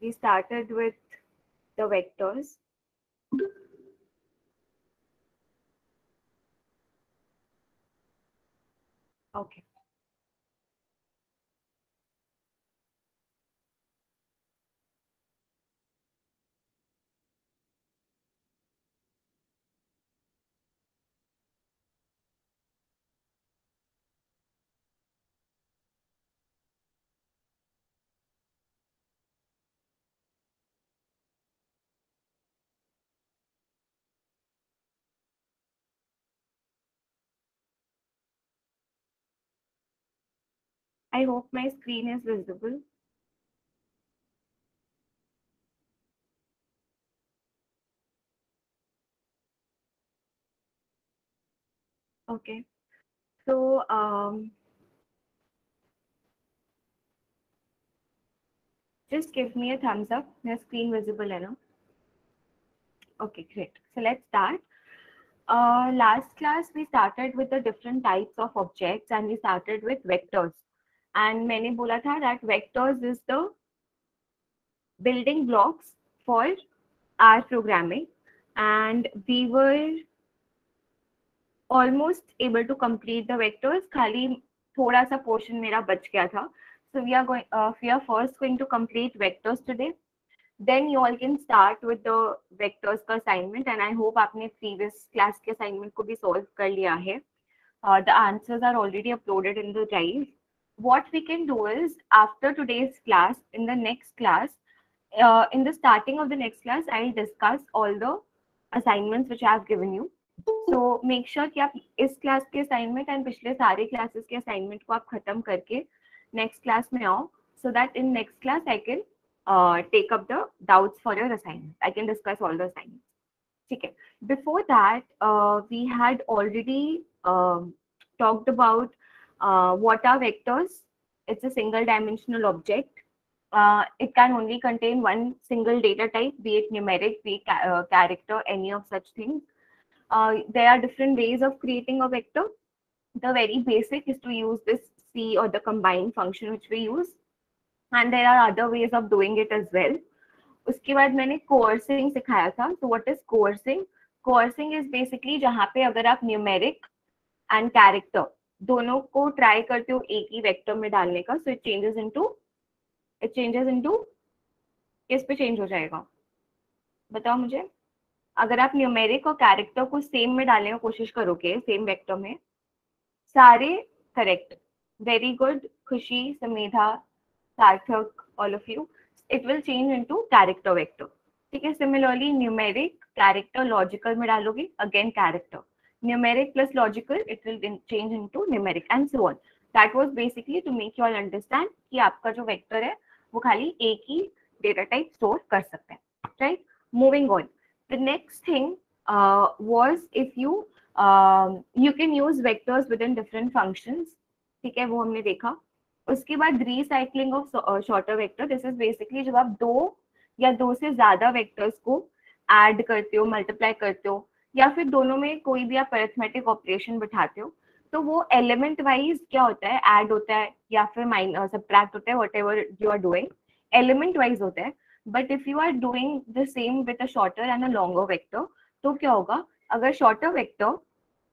we started with the vectors. Okay. I hope my screen is visible. Okay. So, um, just give me a thumbs up. My screen visible, है ना? Okay, great. So let's start. Uh, last class we started with the different types of objects and we started with vectors. And मैंने बोला था that vectors is the building blocks for our programming and we were almost able to complete the vectors खाली थोड़ा सा portion मेरा बच गया था so we are going we are first going to complete vectors today then you all can start with the vectors का assignment and I hope आपने previous class के असाइनमेंट को भी सॉल्व कर लिया है. The answers are already uploaded in the drive what we can do is after today's class in the next class uh, in the starting of the next class i'll discuss all the assignments which i have given you so make sure कि आप इस class के assignment and पिछले सारे classes के assignment को आप खत्म करके नेक्स्ट क्लास में आओ so that in next class I can uh, take up the doubts for your assignment. I can discuss all the assignments. Okay. Before that, uh, we had already um, talked about uh, what are vectors. It's a single dimensional object. Uh, it can only contain one single data type, be it numeric, be it ca uh, character, any of such things. Uh, there are different ways of creating a vector. The very basic is to use this C or the combine function which we use. And there are other ways of doing it as well. उसके बाद मैंने coercing सिखाया था. So what is coercing? Coercing is basically जहाँ पे अगर आप numeric and character दोनों को ट्राई करते हो एक ही वेक्टर में डालने का so it changes into it changes into किस पे चेंज हो जाएगा? बताओ मुझे। अगर आप न्यूमेरिक और कैरेक्टर को सेम में डालने की कोशिश करोगे सेम वेक्टर में, सारे correct very good Khushi, Samedha, Sarthak all of you it will change into character vector ठीक है? सिमिलरली न्यूमेरिक कैरेक्टर लॉजिकल में डालोगे again character numeric plus logical, it will change into numeric and so on. That was basically to make you all understand कि आपका जो vector है वो खाली एक ही data type store कर सकते हैं, right? Moving on. The next thing uh, was if you um, you can use vectors within different functions. ठीक है वो हमने देखा उसके बाद recycling of uh, shorter vector. This is basically जब आप दो या दो से ज़्यादा vectors को add करते हो multiply करते हो या फिर दोनों में कोई भी आप अरिथमेटिक ऑपरेशन बिठाते हो तो वो एलिमेंट वाइज क्या होता है? एड होता है या फिर माइनस सब्ट्रैक्ट होता है whatever you are doing element wise होता है। But if you are doing the same with a shorter and a longer vector तो क्या होगा? अगर शॉर्टर वेक्टर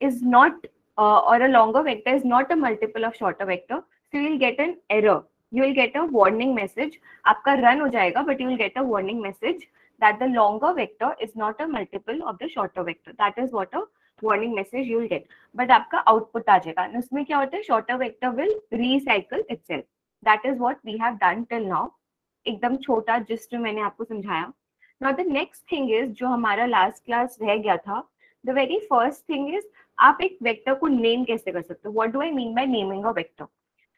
इज़ नॉट और a longer vector is not a multiple of shorter vector so you will get an error you will get a warning message आपका run हो जाएगा but you will get a warning message that the longer vector is not a multiple of the shorter vector. That is what a warning message you will get. But आपका output आ जाएगा. उसमें क्या होता है? Shorter vector will recycle itself. That is what we have done till now. एकदम छोटा gist मैंने आपको समझाया. Now the next thing is जो हमारा last class रह गया था. The very first thing is आप एक vector को name कैसे कर सकते हो? What do I mean by naming a vector?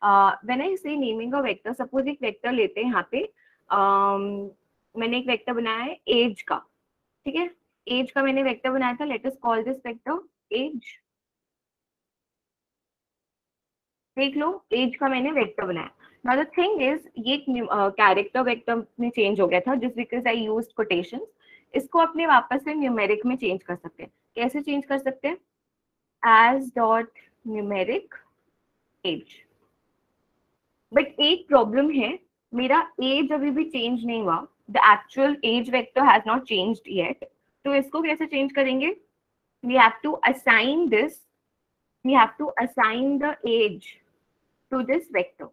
Uh, when I say naming a vector, suppose एक vector लेते हैं यहाँ पे um, मैंने एक वेक्टर बनाया है, एज का। ठीक है? एज का मैंने वेक्टर बनाया था let us call this vector as देख लो एज का मैंने वेक्टर बनाया। नाउ द थिंग इज़ ये कैरेक्टर वेक्टर में चेंज हो गया था just because I use quotation इसको अपने वापस से न्यूमेरिक में चेंज कर सकते हैं। कैसे चेंज कर सकते हैं? Age dot numeric age but एक प्रॉब्लम है, मेरा एज अभी भी चेंज नहीं हुआ। The actual age vector has not changed yet तो इसको कैसे चेंज करेंगे? We have to assign this we have to assign the age to this vector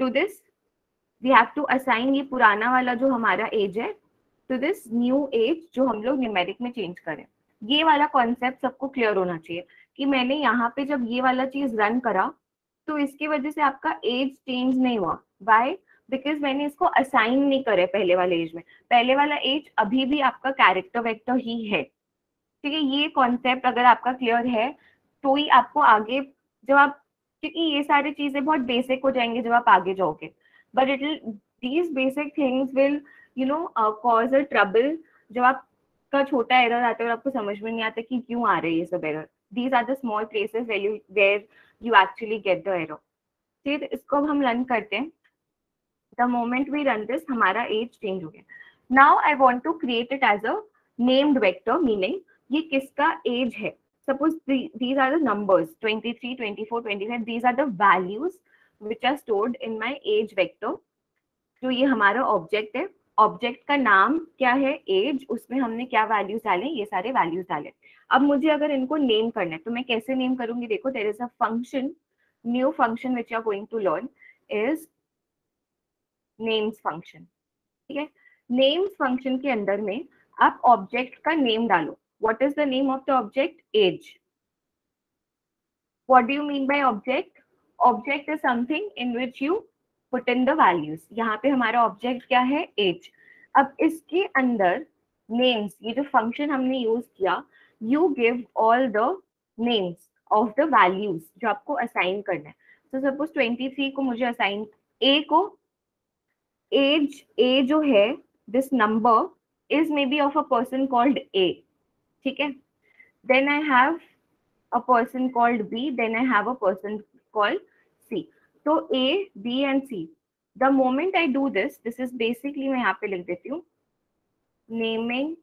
to this we have to assign ये पुराना वाला जो हमारा एज है टू दिस न्यू एज जो हम लोग न्यूमेरिक में चेंज करें। ये वाला कॉन्सेप्ट सबको क्लियर होना चाहिए कि मैंने यहाँ पे जब ये वाला चीज़ रन करा तो इसकी वजह से आपका एज चेंज नहीं हुआ। बाय बिकॉज़ मैंने इसको असाइन नहीं करे पहले वाले एज में। पहले वाला एज अभी भी आपका कैरेक्टर वेक्टर ही है। ठीक है, ये कॉन्सेप्ट अगर आपका क्लियर है तो ही आपको आगे जब आप क्योंकि ये सारी चीज़ें बहुत बेसिक हो जाएँगे जब आप आगे जाओगे। But it these basic things will you know cause a trouble जब आपका छोटा एरर आता है और आपको समझ में नहीं आता कि क्यों आ रहे हैं ये सब error these are the small places where you actually get the error फिर इसको अब हम लर्न करते हैं। The moment we run this हमारा एज चेंज हो गया। Now I want to create it as a named vector meaning ये किसका एज है? The, these are the numbers 23 24 25 these are the values which are stored in my age vector जो ये हमारा object है। Object का नाम क्या है? एज उसमें हमने क्या वैल्यूज़ डाले? ये सारे वैल्यूज़ डाले। अब मुझे अगर इनको नेम करना है तो मैं कैसे नेम करूँगी? देखो there is a function new function which are going to learn is names function ठीक है? नेम्स फ़ंक्शन के अंदर में आप ऑब्जेक्ट का नेम डालो. What is the name of the object age what do you mean by object? Object is something in which you put in the values. यहाँ पे हमारा ऑब्जेक्ट क्या है? एज अब इसके अंदर नेम्स ये जो फ़ंक्शन हमने यूज़ किया you give all the names of the values जो आपको असाइन करना है. तो सपोज़ 23 को मुझे असाइन ए को एज ए जो है this number is maybe of a person called A ठीक है? Then I have a person called B then I have a person called C तो A B and C the moment I do this this is basically मैं यहाँ पे लिख देती हूँ. Naming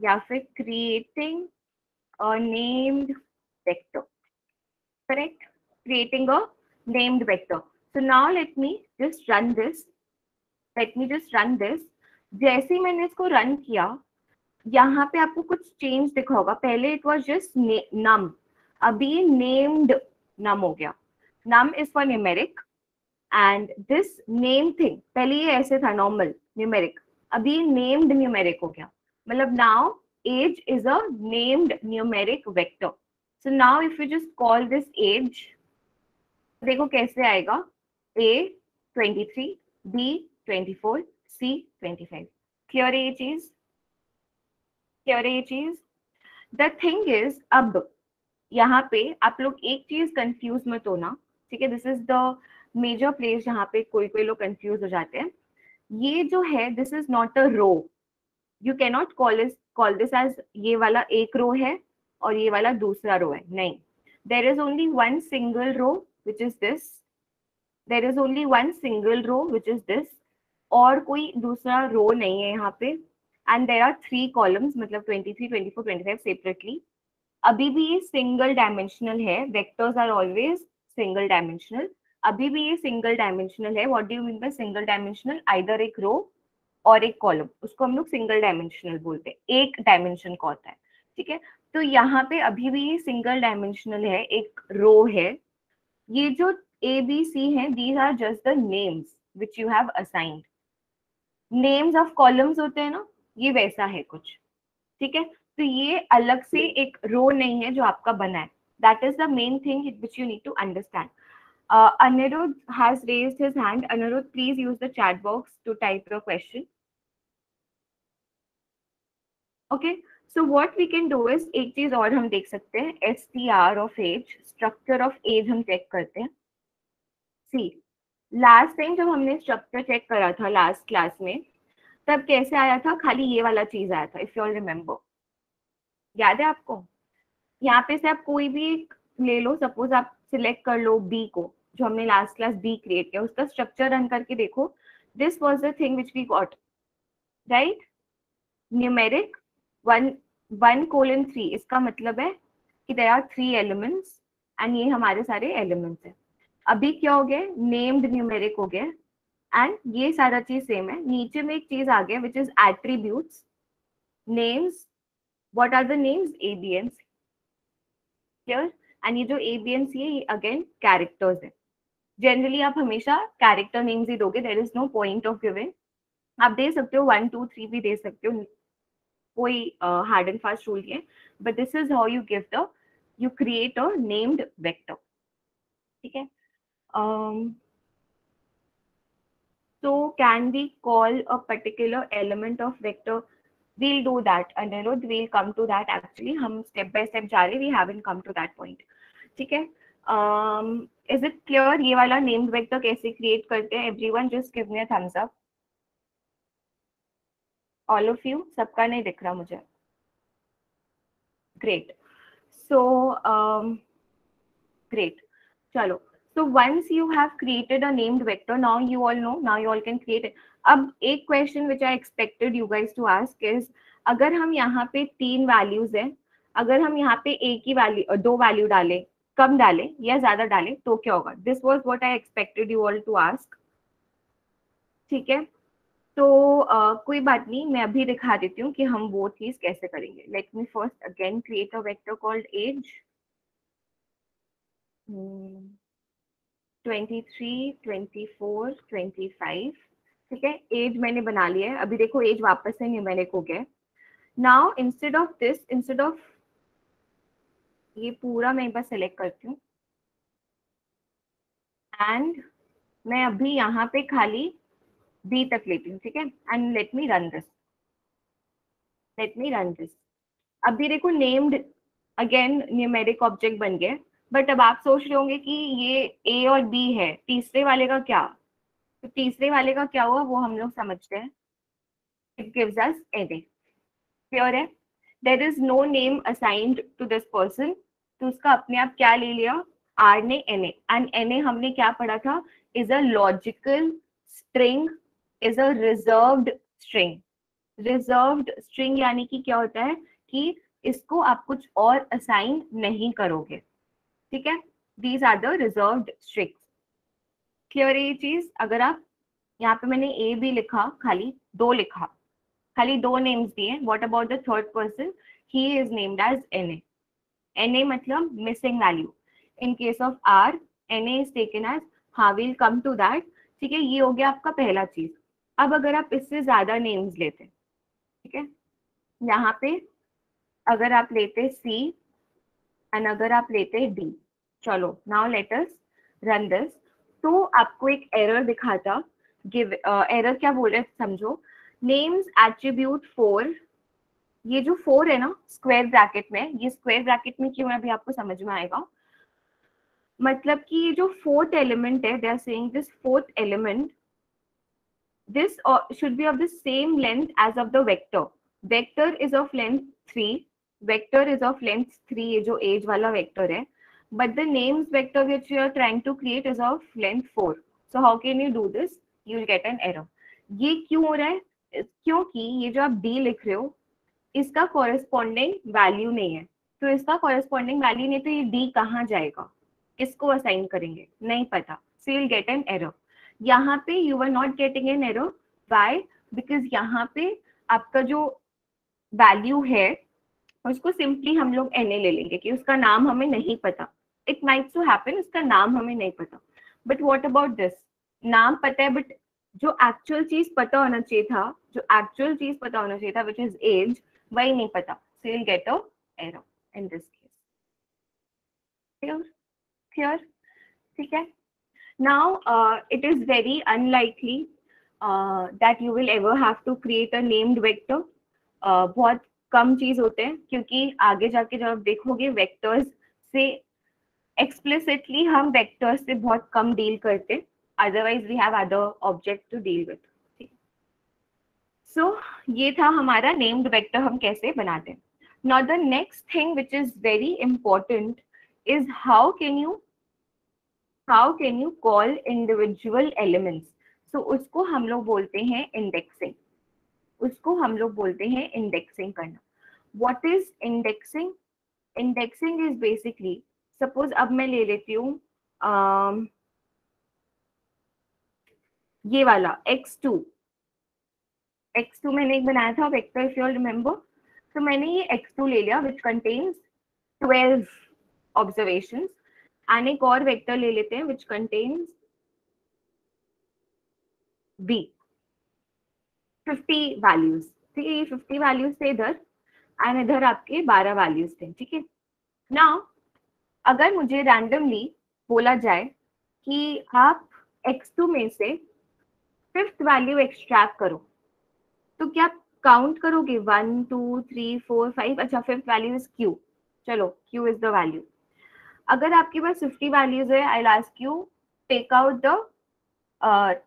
या फिर creating a named vector correct creating a named vector so now let me just run this. Let me just run this. जैसे ही मैंने इसको रन किया, यहाँ पे आपको कुछ चेंज दिखा होगा। पहले इट वाज जस्ट नम अभी नेम्ड नम हो गया। Num is for numeric and this name thing पहले ये ऐसे था नॉर्मल न्यूमेरिक अभी नेम्ड न्यूमेरिक हो गया। मतलब now age is a named numeric vector. So now if you just call this age, देखो कैसे आएगा। A 23 b 24 c 25 clear ये चीज़ clear ये चीज़ the thing is, अब यहाँ पे आप लोग एक चीज़ कंफ्यूज मत होना, ठीक है? This is the major place जहाँ पे कोई कोई लोग कंफ्यूज हो जाते हैं। ये जो है this is not a row you cannot call इस कॉल दिस एज ये वाला एक रो है और ये वाला दूसरा रो है। नहीं। There is only one single row which is this there is only one single row which is this और कोई दूसरा रो नहीं है यहाँ पे। And there are three columns मतलब 23, 24, 25 सेपरेटली अभी भी ये सिंगल डायमेंशनल है। Vectors are always single dimensional अभी भी ये सिंगल डायमेंशनल है। What do you mean by single dimensional either एक रो और एक कॉलम उसको हम लोग सिंगल डायमेंशनल बोलते हैं। एक डायमेंशन का होता है। ठीक है? तो यहाँ पे अभी भी ये सिंगल डायमेंशनल है। एक रो है। ये जो ए बी सी है these are just the names which you have assigned names of columns होते हैं ना ये वैसा है कुछ ठीक है? तो ये अलग से एक रो नहीं है जो आपका बना है। That is the main thing which you need to understand Anirudh has raised his hand. Anirudh, please use the chat box to type your question. Okay so what we can do is एक चीज़ और हम देख सकते हैं. S T R of age structure of age हम check करते हैं. सी लास्ट टाइम जब हमने स्ट्रक्चर चेक करा था लास्ट क्लास में, तब कैसे आया था? खाली ये वाला चीज़ आया था इफ़ यू ऑल रिमेम्बर याद है आपको? यहाँ पे से आप कोई भी ले लो सपोज़ आप सिलेक्ट कर लो बी को, जो हमने लास्ट क्लास बी क्रिएट किया, उसका स्ट्रक्चर रन करके देखो this was the thing which we got right numeric one one colon three इसका मतलब है कि there are three elements and ये हमारे सारे एलिमेंट्स हैं। अभी क्या हो गया नेम्ड न्यूमेरिक हो गया एंड ये सारा चीज़ सेम है। नीचे में एक चीज़ आ गया which is attributes names what are the names A B N C clear and ये जो ए बी एन सी है, ये अगेन कैरेक्टर्स है। जनरली आप हमेशा कैरेक्टर नेम्स ही दोगे। There is no point of giving आप दे सकते हो वन टू थ्री भी दे सकते हो। कोई हार्ड एंड फास्ट रूल नहीं है। But this is how you give the you create a named vector ठीक है? So can we call a particular element of vector we'll do that anirudh we'll come to that actually hum step by step जा रहे we haven't come to that point ठीक है um, is it clear ये वाला named vector कैसे create करते हैं everyone just give me a thumbs up all of you सबका नहीं दिख रहा मुझे great so um, great चलो so once you have created a named vector now you all know now you all can create it. अब एक question which I expected you guys to ask is अगर हम यहाँ पे तीन values हैं अगर हम यहाँ पे एक ही वैल्यू दो वैल्यू डालें कम डालें या ज़्यादा डालें तो क्या होगा? This was what I expected you all to ask ठीक है? तो uh, कोई बात नहीं मैं अभी दिखा देती हूँ कि हम वो चीज़ कैसे करेंगे। Let me first again create a vector called age twenty three twenty four twenty five ठीक है? एज मैंने बना लिया है। अभी देखो एज वापस से न्यूमेरिक हो गया। Now instead of this instead of ये पूरा मैं एक बार सेलेक्ट करती हूँ। एंड मैं अभी यहाँ पे खाली बी तक लेती हूँ, ठीक है? And let me run this let me run this अभी देखो नेम्ड अगेन न्यूमेरिक ऑब्जेक्ट बन गया। बट अब आप सोच रहे होंगे कि ये ए और बी है, तीसरे वाले का क्या? तो तीसरे वाले का क्या हुआ, वो हम लोग समझते हैं। It gives us a clear है? There is no name assigned to this person तो उसका अपने आप क्या ले लिया? आर ने एन एंड एन ए हमने क्या पढ़ा था? Is a logical string is a reserved string reserved string यानी कि क्या होता है? कि इसको आप कुछ और असाइन नहीं करोगे। ठीक है? These are the reserved strings clear है ये चीज़? अगर आप, यहाँ पे मैंने ए बी लिखा, खाली दो लिखा। खाली दो नेम्स दिए what about the third person he is named as N A N A मतलब missing value in case of R N A is taken as हाँ विल कम टू दैट ठीक है? ये हो गया आपका पहला चीज़। अब अगर आप इससे ज़्यादा नेम्स लेते ठीक है? यहाँ पे अगर आप लेते सी एंड अगर आप लेते डी चलो नाउ लेटस रन दिस तो आपको एक एरर दिखाता। गिव एरर uh, क्या बोल रहे समझो। नेम्स एट्रीब्यूट फोर ये जो फोर है ना स्क्वायर ब्रैकेट में ये स्क्वायर ब्रैकेट में क्यों अभी आपको समझ में आएगा। मतलब कि ये जो फोर्थ एलिमेंट है they are saying this fourth element uh, should be of the same length as of the vector. Vector is of length 3 vector is of length 3 ये जो एज वाला vector है। But the names vector which you are trying to create is of length 4 so how can you do this? You will get an error. ये क्यों हो रहा है? क्योंकि ये जो आप d लिख रहे हो, इसका कॉरेस्पॉन्डिंग वैल्यू नहीं है। तो इसका कॉरेस्पॉन्डिंग वैल्यू नहीं तो ये d कहाँ जाएगा? किसको असाइन करेंगे? नहीं पता। So you get an error यहाँ पे you are not getting an error why because यहाँ पे आपका जो वैल्यू है, उसको सिंपली हम लोग एन ए ले लेंगे, कि उसका नाम हमें नहीं पता। इट माइट टू हैपन उसका नाम हमें नहीं पता। बट वॉट अबाउट दिस नाम पता है बट जो एक्चुअल चीज़ पता होना चाहिए था, जो एक्चुअल चीज़ पता होना चाहिए था विच इज़ एज वही नहीं पता। So you'll get a error in this case clear ठीक है? Now it is very unlikely that you will ever have to create a named vector बहुत कम चीज़ होते हैं, क्योंकि आगे जाके जब आप देखोगे वेक्टर्स से एक्सप्लिसिटली हम वेक्टर्स से बहुत कम डील करते otherwise we have other object to deal with so ये था हमारा नेम्ड वेक्टर हम कैसे बनाते हैं। Now the next thing which is very important is how can you how can you call individual elements so उसको हम लोग बोलते हैं इंडेक्सिंग उसको हम लोग बोलते हैं इंडेक्सिंग करना। What is indexing indexing is basically suppose अब मैं ले लेती हूँ ये वाला x2 x2 मैंने एक बनाया था वेक्टर इफ़ यू रिमेंबर तो मैंने ये x2 ले लिया विच कंटेन्स 12 ऑब्जर्वेशंस एंड एक और वेक्टर ले लेते हैं विच कंटेन्स b 50 वैल्यूज़ ठीक है, ये 50 वैल्यूज़ थे इधर एंड इधर आपके 12 वैल्यूज़ थे, ठीक है? ना अगर मुझे रैंडमली बोला जाए कि आप x2 में से फिफ्थ वैल्यू एक्सट्रैक्ट करो तो क्या काउंट करोगे? One two three four five अच्छा फिफ्थ वैल्यू इज़ क्यू चलो क्यू इज़ द वैल्यू अगर आपके पास फिफ्टी वैल्यूज़ है I last you take out the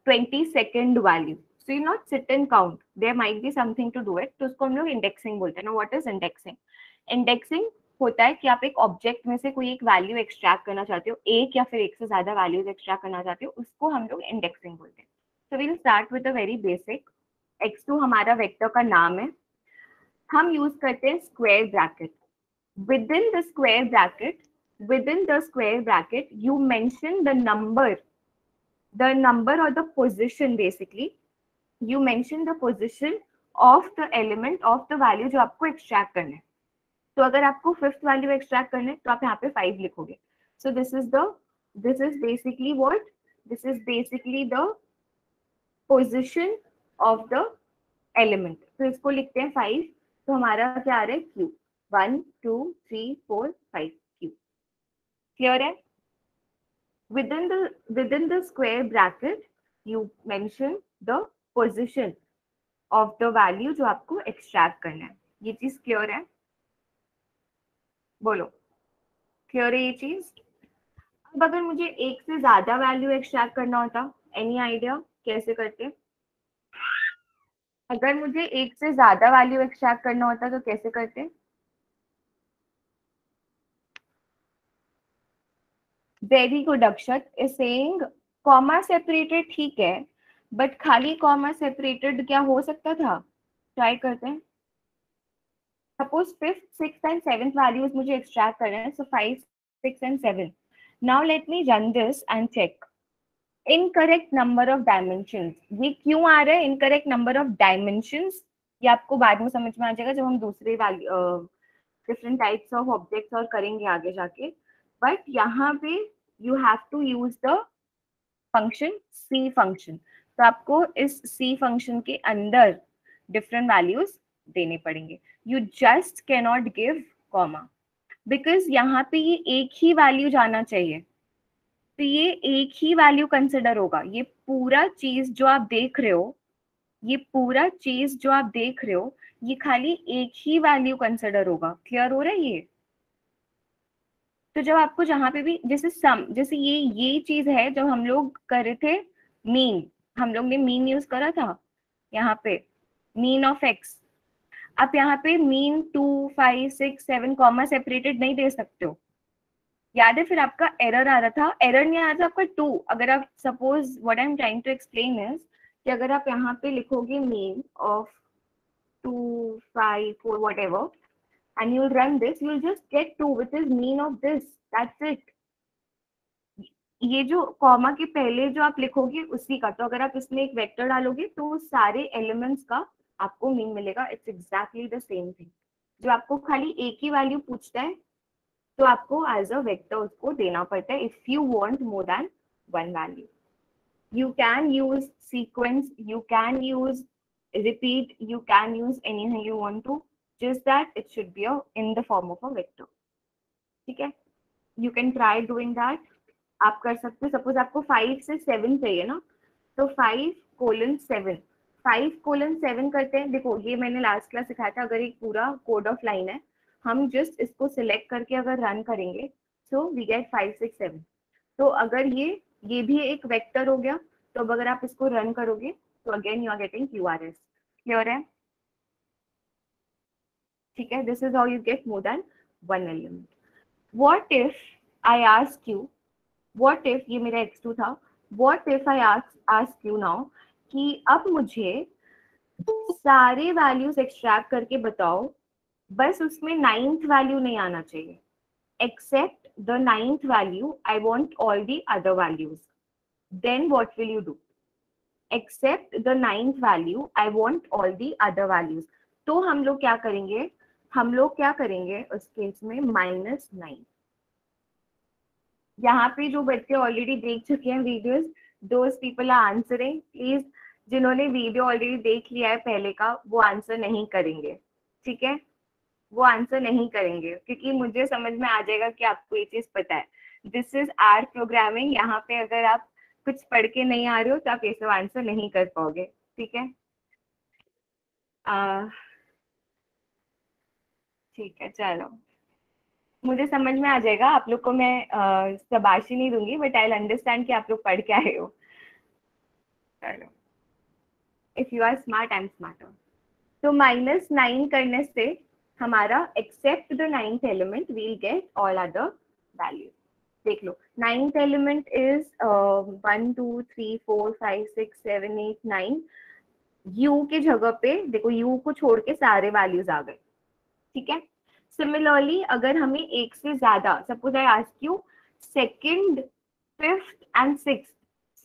twenty second value so you not sit and count there might be something to do it तो उसको हम लोग indexing बोलते हैं. वॉट इज़ इंडेक्सिंग इंडेक्सिंग होता है कि आप एक ऑब्जेक्ट में से कोई एक वैल्यू एक्सट्रैक्ट करना चाहते हो, एक या फिर एक से ज़्यादा वैल्यूज़ एक्सट्रैक्ट करना चाहते हो, उसको हम लोग इंडेक्सिंग बोलते हैं। So will start with a very basic x2 हमारा वेक्टर का नाम है। हम यूज़ करते हैं square bracket within the square bracket within the square bracket you mention the number the number और the position basically you mention the position of the element of the value जो आपको extract करना है। तो अगर आपको फिफ्थ वैल्यू एक्सट्रैक्ट करना है तो आप यहाँ पे फाइव लिखोगे। So this is the this is basically what this is basically the position of the element तो इसको लिखते हैं फाइव तो हमारा क्या आ रहा है? Q one two three four five Q clear है? Within the within the square bracket you mention the position of the value जो आपको एक्सट्रैक्ट करना है। ये चीज़ क्लियर है? बोलो। क्लियर है ये चीज़? अब अगर मुझे एक से ज़्यादा वैल्यू एक्सट्रैक्ट करना होता एनी आइडिया कैसे करते? अगर मुझे एक से ज़्यादा वैल्यू एक्सट्रैक्ट करना होता तो कैसे करते? Very good Akshat saying comma separated ठीक है बट खाली कॉमा सेपरेटेड क्या हो सकता था? ट्राई करते हैं। Suppose fifth six and seventh values मुझे एक्सट्रैक्ट करना है so five six and seven now let me run this and check incorrect number of dimension ये क्यों आ रहा है? इनकरेक्ट नंबर ऑफ़ डायमेंशन ये आपको बाद में समझ में आ जाएगा जब हम दूसरे डिफरेंट टाइप्स ऑफ़ ऑब्जेक्ट्स और करेंगे आगे जाके. बट यहाँ पे you have to use the function C function तो आपको इस सी फ़ंक्शन के अंदर डिफरेंट वैल्यूज़ देने पड़ेंगे. You just cannot give comma because यहाँ पे ये एक ही वैल्यू जाना चाहिए। तो ये एक ही वैल्यू कंसिडर होगा। ये पूरा चीज़ जो आप देख रहे हो, ये पूरा चीज़ जो आप देख रहे हो, ये खाली एक ही वैल्यू कंसिडर होगा। क्लियर हो रहा है ये? तो जब आपको जहाँ पे भी, जैसे सम जैसे ये ये चीज़ है, जब हम लोग कर रहे थे मीन हम लोग ने मीन यूज़ करा था यहाँ पे। मीन ऑफ़ एक्स आप यहाँ पे mean two five six seven comma separated नहीं दे सकते हो। याद है फिर आपका एरर आ रहा था? एरर नहीं आ रहा था, आपका टू अगर आप suppose what I am trying to explain is कि अगर आप यहाँ पे लिखोगे mean of two five four whatever and you'll run this, you'll just get two, which is mean of this. That's it. ये जो कॉमा के पहले जो आप लिखोगे, उसी का। तो अगर आप इसमें एक वेक्टर डालोगे तो सारे एलिमेंट्स का आपको मीन मिलेगा it's exactly the same thing जो आपको खाली एक ही वैल्यू पूछता है तो आपको एज अ वेक्टर उसको देना पड़ता है if you want more than one value you can use sequence you can use repeat you can use anything you want to just that it should be in the form of a vector ठीक है? You can try doing that आप कर सकते हो। Suppose आपको five से seven चाहिए ना? तो five colon seven five colon seven करते हैं। देखो, ये मैंने लास्ट क्लास सिखाया था, अगर एक पूरा कोड ऑफ़ लाइन है, हम जस्ट इसको सिलेक्ट करके अगर रन करेंगे so we get five six seven तो अगर ये ये भी एक वेक्टर हो गया तो अब अगर आप इसको रन करोगे तो again you are getting Q R S clear है? ठीक है this is how you get more than one element what if I ask you what if ये मेरा एक्स टू था what if I ask you now कि अब मुझे सारे वैल्यूज़ एक्सट्रैक्ट करके बताओ, बस उसमें नाइन्थ वैल्यू नहीं आना चाहिए। Except the ninth value I want all the other values then what will you do except the ninth value I want all the other values तो हम लोग क्या करेंगे? हम लोग क्या करेंगे उस केस में माइनस नाइन यहाँ पे जो बच्चे ऑलरेडी देख चुके हैं videos those people are answering please जिन्होंने वीडियो ऑलरेडी देख लिया है पहले का, वो आंसर नहीं करेंगे। ठीक है? वो आंसर नहीं करेंगे, क्योंकि मुझे समझ में आ जाएगा कि आपको ये चीज़ पता है। दिस इज़ आर प्रोग्रामिंग यहाँ पे अगर आप कुछ पढ़ के नहीं आ रहे हो तो आप ये सब आंसर नहीं कर पाओगे। ठीक है? ठीक है, चलो। मुझे समझ में आ जाएगा, आप लोग को मैं शबाशी नहीं दूँगी बट आई अंडरस्टैंड कि आप लोग पढ़ के आए हो। चलो। If you are smart am smarter तो माइनस नाइन करने से हमारा except the ninth element we'll get all other value देख लो ninth element is one two three four five six seven eight nine U के जगह पे, देखो यू को छोड़ के सारे वैल्यूज़ आ गए। ठीक है? सिमिलरली अगर हमें एक से ज़्यादा suppose I ask you second fifth and six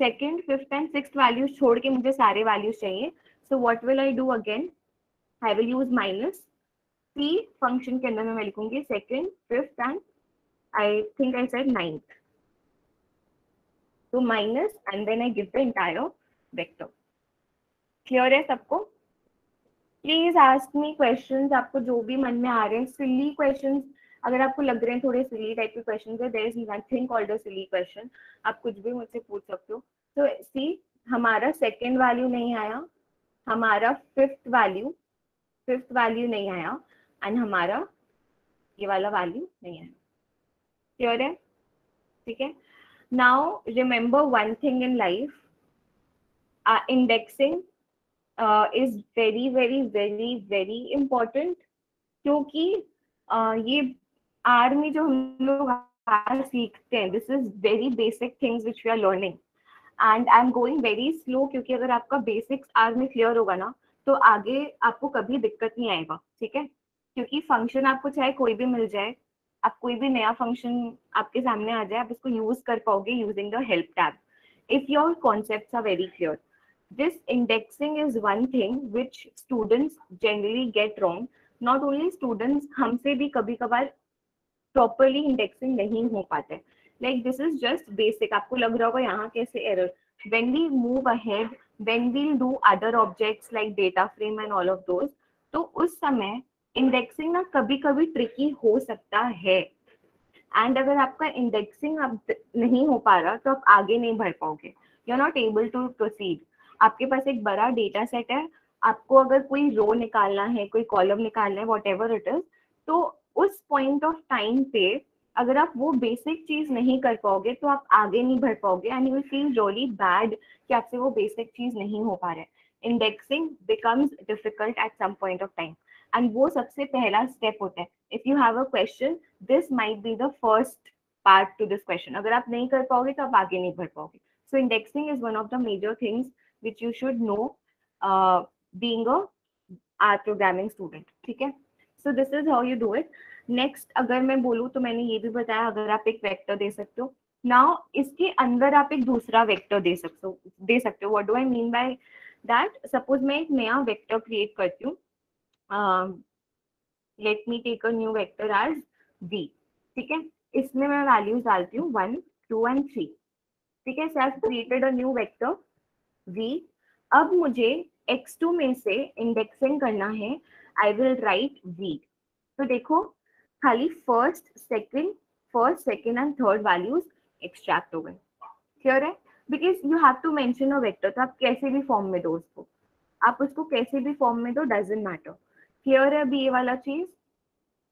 second fifth and six values छोड़ के मुझे सारे वैल्यूज़ चाहिए। So what will I do again I will use minus C function के अंदर मैं लिखूँगी second fifth and I think I said ninth तो minus and then I give the entire vector clear है सबको? प्लीज़ आस्क मी क्वेश्चंस आपको जो भी मन में आ रहे हैं सिली क्वेश्चंस अगर आपको लग रहे हैं थोड़े सिली टाइप के क्वेश्चन है there is nothing called a silly question आप कुछ भी मुझसे पूछ सकते हो। तो सी हमारा सेकेंड वैल्यू नहीं आया हमारा फिफ्थ वैल्यू फिफ्थ वैल्यू नहीं आया एंड हमारा ये वाला वैल्यू नहीं आया। क्लियर है? ठीक है? Now remember one thing in life indexing is very very very very important क्योंकि uh, ये आर में जो हम लोग सीखते हैं this is very basic things which we are learning and I am going very slow क्योंकि अगर आपका बेसिक्स आर में क्लियर होगा ना तो आगे आपको कभी दिक्कत नहीं आएगा, ठीक है? क्योंकि फ़ंक्शन आपको चाहे कोई भी मिल जाए, आप कोई भी नया फ़ंक्शन आपके सामने आ जाए, आप इसको यूज़ कर पाओगे using the help tab if your concept are very clear this indexing is one thing which students generally get wrong. Not only students, हमसे भी कभी कभार properly indexing नहीं हो पाते like, this is just basic. आपको लग रहा होगा यहाँ कैसे error? When we move ahead, when we'll do other objects like data frame and all of those तो उस समय इंडेक्सिंग ना कभी कभी ट्रिकी हो सकता है। एंड अगर आपका इंडेक्सिंग अब नहीं हो पा रहा तो आप आगे नहीं बढ़ पाओगे। You are not able to proceed आपके पास एक बड़ा डेटा सेट है। आपको अगर कोई रो निकालना है, कोई कॉलम निकालना है वॉट एवर इट इज़ तो उस पॉइंट ऑफ़ टाइम पे अगर आप वो बेसिक चीज़ नहीं कर पाओगे तो आप आगे नहीं बढ़ पाओगे and you feel really bad कि आपसे वो बेसिक चीज़ नहीं हो पा रहा है। Indexing becomes difficult at some point of time and वो सबसे पहला स्टेप होता है। If you have a question this might be the first part to this question अगर आप नहीं कर पाओगे तो आप आगे नहीं बढ़ पाओगे। So indexing is one of the major things you should know uh, being a R programming ठीक है? So this is how you do it. Next, अगर मैं बोलूँ तो मैंने ये भी बताया, अगर आप एक वेक्टर दे सकते हो। नाउ इसके अंदर आप एक दूसरा वेक्टर दे सकते हो, दे सकते हो। What do I mean by that suppose मैं एक नया वेक्टर क्रिएट करती हूँ। Let me take a new vector as we ठीक है? इसमें मैं वैल्यूज़ डालती हूँ वन टू एंड थ्री ठीक है? So created a new vector we अब मुझे x2 में से इंडेक्सिंग करना है। I will write v. तो देखो खाली first second first second and third values extract हो गए। क्लियर है? Because you have to mention a vector तो आप कैसे भी फॉर्म में दो उसको। आप उसको कैसे भी फॉर्म में दो डजेंट मैटर क्लियर है अभी ये वाला चीज़?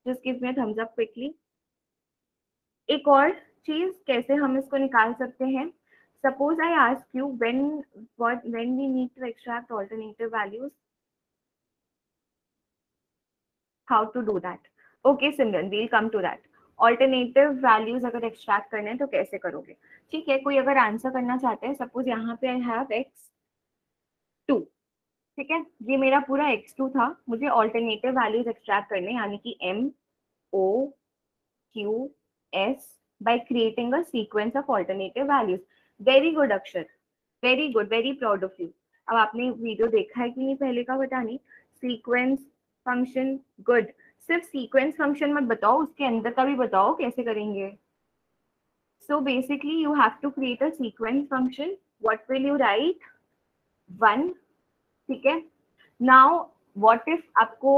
Just give me thumbs up quickly एक और चीज़ कैसे हम इसको निकाल सकते हैं? Suppose I ask you when what when we need to extract alternative values, how to do that? Okay, Simran, we'll come to that. Alternative values अगर एक्सट्रैक्ट करने हैं तो कैसे करोगे ठीक है कोई अगर आंसर करना चाहते हैं सपोज़ यहाँ पे आई हैव एक्स टू ठीक है ये मेरा पूरा एक्स टू था मुझे ऑल्टरनेटिव वैल्यूज़ एक्सट्रैक्ट करने यानी कि M O Q S by creating a sequence of alternative values Very good, Akshar. Very good. Very proud of you. अब आपने वीडियो देखा है कि नहीं पहले का बता नहीं सीक्वेंस फ़ंक्शन गुड सिर्फ़ सीक्वेंस फ़ंक्शन मत बताओ उसके अंदर का भी बताओ कैसे करेंगे। So basically you have to create a sequence function what will you write one ठीक है? नाउ व्हाट इफ़ आपको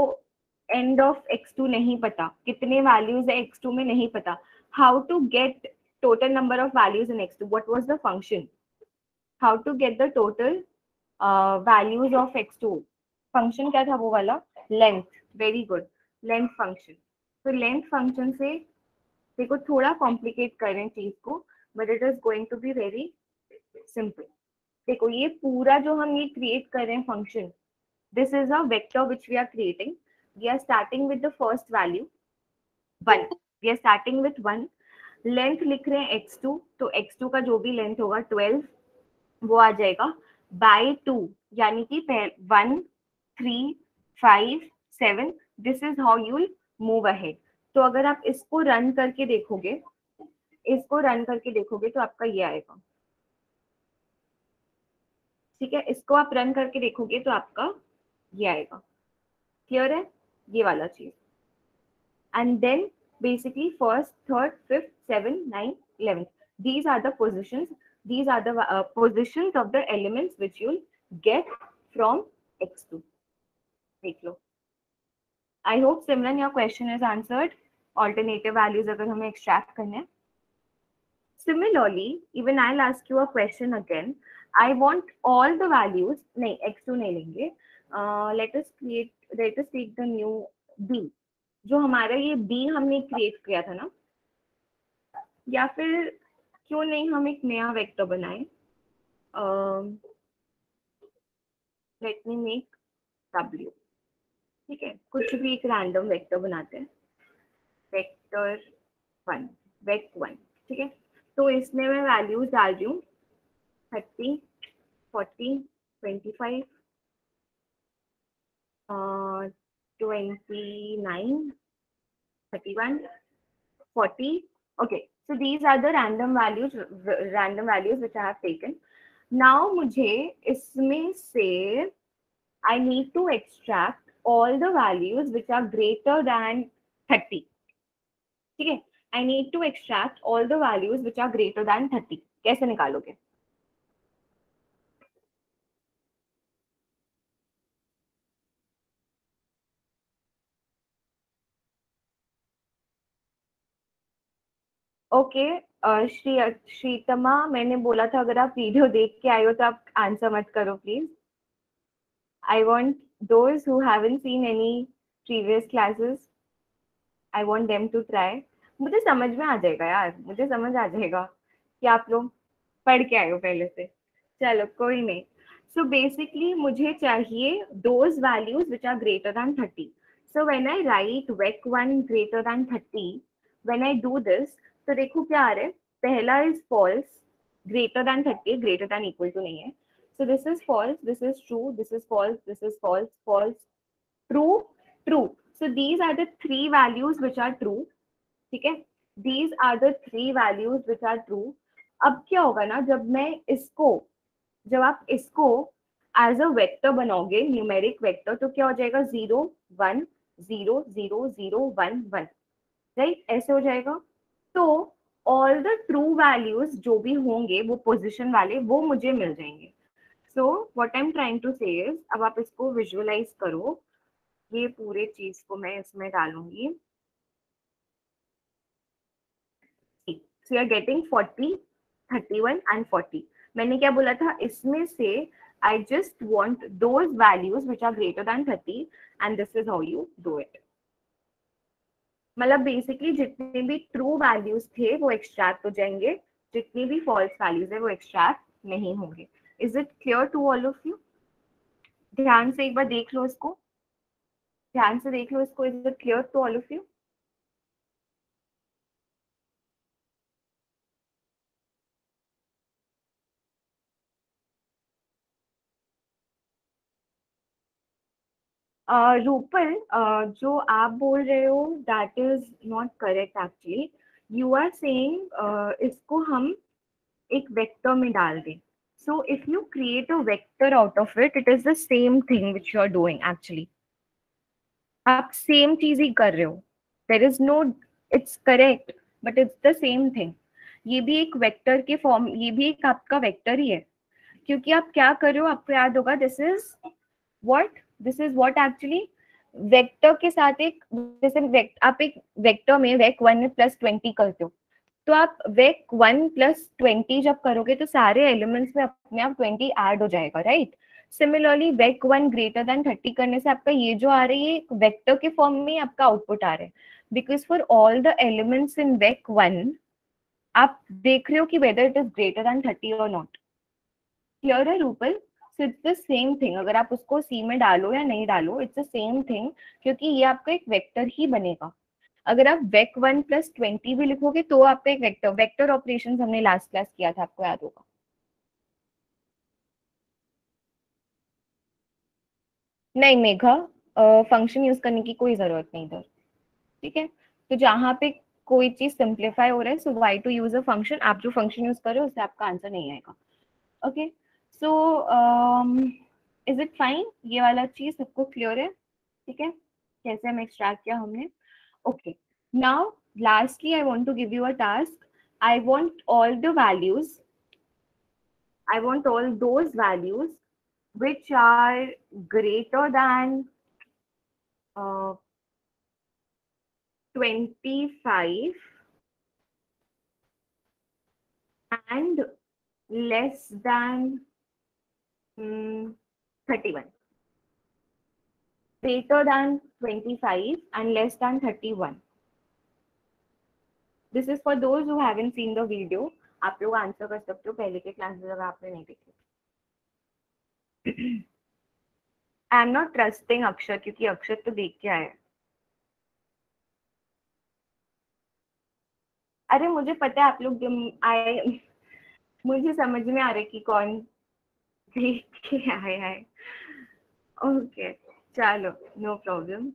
एंड ऑफ़ एक्स टू नहीं पता? कितने वैल्यूज़ है एक्स टू में नहीं पता? How to get total number of values in x2 what was the function? How to get the total uh, values of x2 function क्या था वो वाला? Length very good length function तो length function से देखो थोड़ा कॉम्प्लिकेट करें चीज़ को but it is going to be very simple देखो ये पूरा जो हम ये क्रिएट कर रहे हैं function this is a vector which we are creating we are starting with the first value one we are starting with one length लिख रहे हैं एक्स टू तो एक्स टू का जो भी लेंथ होगा ट्वेल्व वो आ जाएगा बाई टू यानी कि one three five seven this is how you move ahead तो अगर आप इसको रन करके देखोगे, इसको रन करके देखोगे तो आपका ये आएगा। ठीक है? इसको आप रन करके देखोगे तो आपका ये आएगा। क्लियर है? ये वाला चीज़। And then basically first third fifth seven nine eleventh these are the these are the of the element which you'll get from X two देख लो। I hope Simran your question is answered alternative values अगर हमें extract करने similarly even I last you a question again I want all the values नहीं x two नहीं लेंगे। Latest create B जो हमारा ये बी हमने क्रिएट किया था ना। या फिर क्यों नहीं हम एक नया वेक्टर बनाए? लेट मी मेक डब्ल्यू ठीक है, कुछ भी एक रैंडम वेक्टर बनाते हैं। वेक्टर वन वेक वन ठीक है? तो इसमें मैं वैल्यूज़ डाल रही हूँ। थर्टी फोर्टी ट्वेंटी फाइव मुझे इसमें से I need to extract all the values which are greater than 30. ठीक है I need to extract all the values which are greater than 30. कैसे निकालोगे ओके श्री श्रीतमा मैंने बोला था अगर आप वीडियो देख के आए हो तो आप आंसर मत करो please I want those who haven't seen any previous classes I want them to try मुझे समझ में आ जाएगा यार, मुझे समझ आ जाएगा कि आप लोग पढ़ के आए हो पहले से। चलो, कोई नहीं। सो बेसिकली मुझे चाहिए those values which are greater than thirty so when I write vec one greater than thirty when I do this तो देखो क्या आ रहा है। पहला is false greater than thirty greater than equal to नहीं है। So this is false this is true this is false this is false false true true so these are the three values which are true ठीक है? These are the three values which are true अब क्या होगा ना, जब मैं इसको, जब आप इसको एज अ वेक्टर बनाओगे न्यूमेरिक वेक्टर तो क्या हो जाएगा? Zero one zero zero zero one one right ऐसे हो जाएगा। तो ऑल द ट्रू वैल्यूज़ जो भी होंगे, वो पोजिशन वाले, वो मुझे मिल जाएँगे। So what I am trying to say अब आप इसको विजुअलाइज करो। ये पूरे चीज़ को मैं इसमें डालूँगी। So you are getting forty thirty one and forty मैंने क्या बोला था? इसमें से I just want those values which are greater than thirty and this is how you do it मतलब बेसिकली जितने भी ट्रू वैल्यूज़ थे वो एक्सट्रैक्ट हो जाएँगे। जितनी भी फॉल्स वैल्यूज़ है वो एक्सट्रैक्ट नहीं होंगे। Is it clear to all of you ध्यान से एक बार देख लो इसको। ध्यान से देख लो इसको। Is it clear to all of you Rupal जो आप बोल रहे हो that is not correct actually you are saying इसको हम एक वेक्टर में डाल दें। So, if you create a vector out of it it is the same thing which you are doing, actually. आप सेम चीज़ ही कर रहे हो। There is no it's correct but it's the same thing ये भी एक वेक्टर के फॉर्म ये भी एक आपका वेक्टर ही है। क्योंकि आप क्या कर रहे हो, आपको याद होगा this is what this is what actually vector के साथ एक, जैसे आप एक वेक्टर में वेक वन में प्लस ट्वेंटी करते हो। तो आप वेक वन प्लस ट्वेंटी जब करोगे तो सारे एलिमेंट्स में अपने आप ट्वेंटी ऐड हो जाएगा right similarly vec one greater than thirty करने से आपका ये जो आ रही है वेक्टर के फॉर्म में आपका आउटपुट आ रहा है। Because for all the elements in vec one, आप देख रहे हो कि whether it is greater than thirty और नॉट क्लियर है Rupal so it's the same thing अगर आप उसको सी में डालो या नहीं डालो इट्स द सेम थिंग क्योंकि ये आपका एक वेक्टर ही बनेगा। अगर आप वेक वन प्लस ट्वेंटी भी लिखोगे तो आपका एक वेक्टर वेक्टर ऑपरेशन हमने लास्ट क्लास किया था, आपको याद होगा। नहीं, मेघा फ़ंक्शन यूज़ करने की कोई ज़रूरत नहीं इधर, ठीक है? तो जहाँ पे कोई चीज़ सिंप्लीफाई हो रहा है so why to use a function आप जो फ़ंक्शन यूज़ कर रहे हो, उससे आपका आंसर नहीं आएगा okay so is it fine ये वाला चीज़ सबको क्लियर है, ठीक है? कैसे हम एक्सट्रैक्ट किया हमने? Okay. Now lastly i want to give you a task. I want all the values i want all those values which are greater than uh, 25 and less than um, 31 greater than 25 and less than 31. This is for those who haven't seen the video. आप लोग answer कर सकते हो, पहले के classes अगर आपने नहीं देखे आई एम नॉट ट्रस्टिंग अक्षर क्योंकि अक्षर तो देख के आया अरे मुझे पता है आप लोग आए, मुझे समझ में आ रहा है कि कौन देख के आए है ओके चलो नो प्रॉब्लम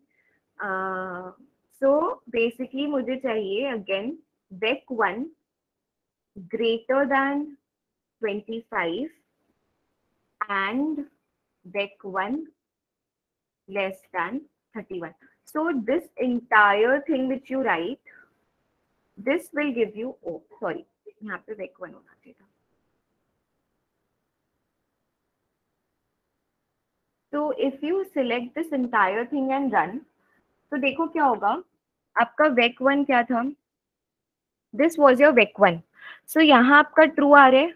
सो बेसिकली मुझे चाहिए again vec one greater than twenty five and vec one less than thirty one so this entire thing which you write this will give you oh sorry यहाँ पे vec one होना तो if you select this entire thing and run तो देखो क्या होगा। आपका vec one क्या था? This was your vec one. So यहाँ आपका ट्रू आ रहे।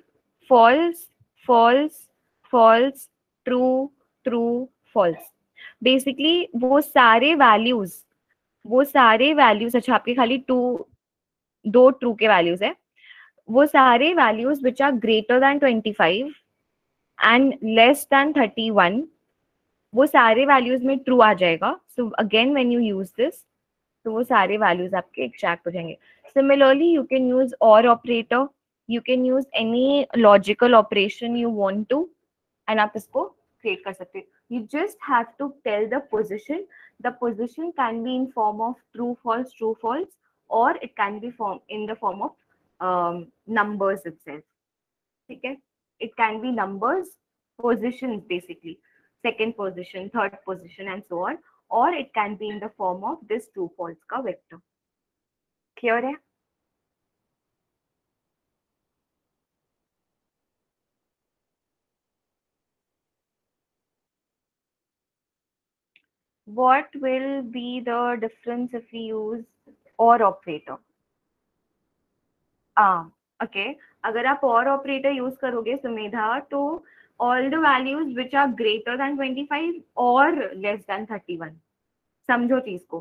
False false false true true false basically वो सारे वैल्यूज़ वो सारे वैल्यूज़ अच्छा आपके खाली टू दो ट्रू के वैल्यूज़ है। वो सारे values which are greater than twenty five and less than thirty one वो सारे वैल्यूज़ में ट्रू आ जाएगा। So again when you use this तो वो सारे वैल्यूज़ आपके एक्सट्रैक्ट हो जाएँगे। Similarly you can use or operator you can use any logical operation you want to and आप इसको क्रिएट कर सकते हो। You just have to tell the position the position can be in form of true false true false or it can be form in the form of numbers it ठीक है? It can be numbers position basically second position, third position, and so on. Or it can be in the form of this true false ka vector. Clear hai? What will be the difference if we use or operator? Ah, okay. अगर आप और operator use करोगे सुमेधा तो all the values which are greater than 25 or less than 31 समझो चीज़ को।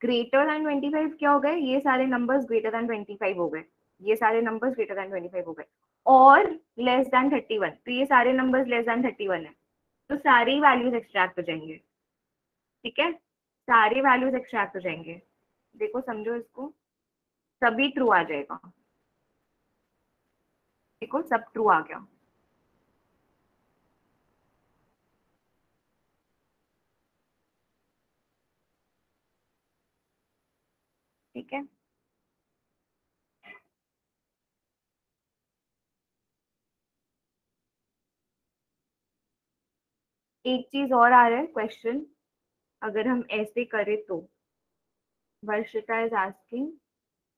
Greater than 25 क्या हो गए? ये सारे नंबर्स ग्रेटर देन 25 हो गए। ये सारे नंबर्स ग्रेटर देन 25 हो गए। और लेस देन 31 तो ये सारे नंबर्स लेस देन 31 है। तो सारी वैल्यूज़ एक्सट्रैक्ट हो जाएँगे। ठीक है? सारे वैल्यूज़ एक्सट्रैक्ट हो जाएँगे। देखो, समझो इसको। सभी ट्रू आ जाएगा। देखो, सब ट्रू आ गया। ठीक है? एक चीज़ और आ रहा है क्वेश्चन अगर हम ऐसे करें तो। वर्षिता इज़ आस्किंग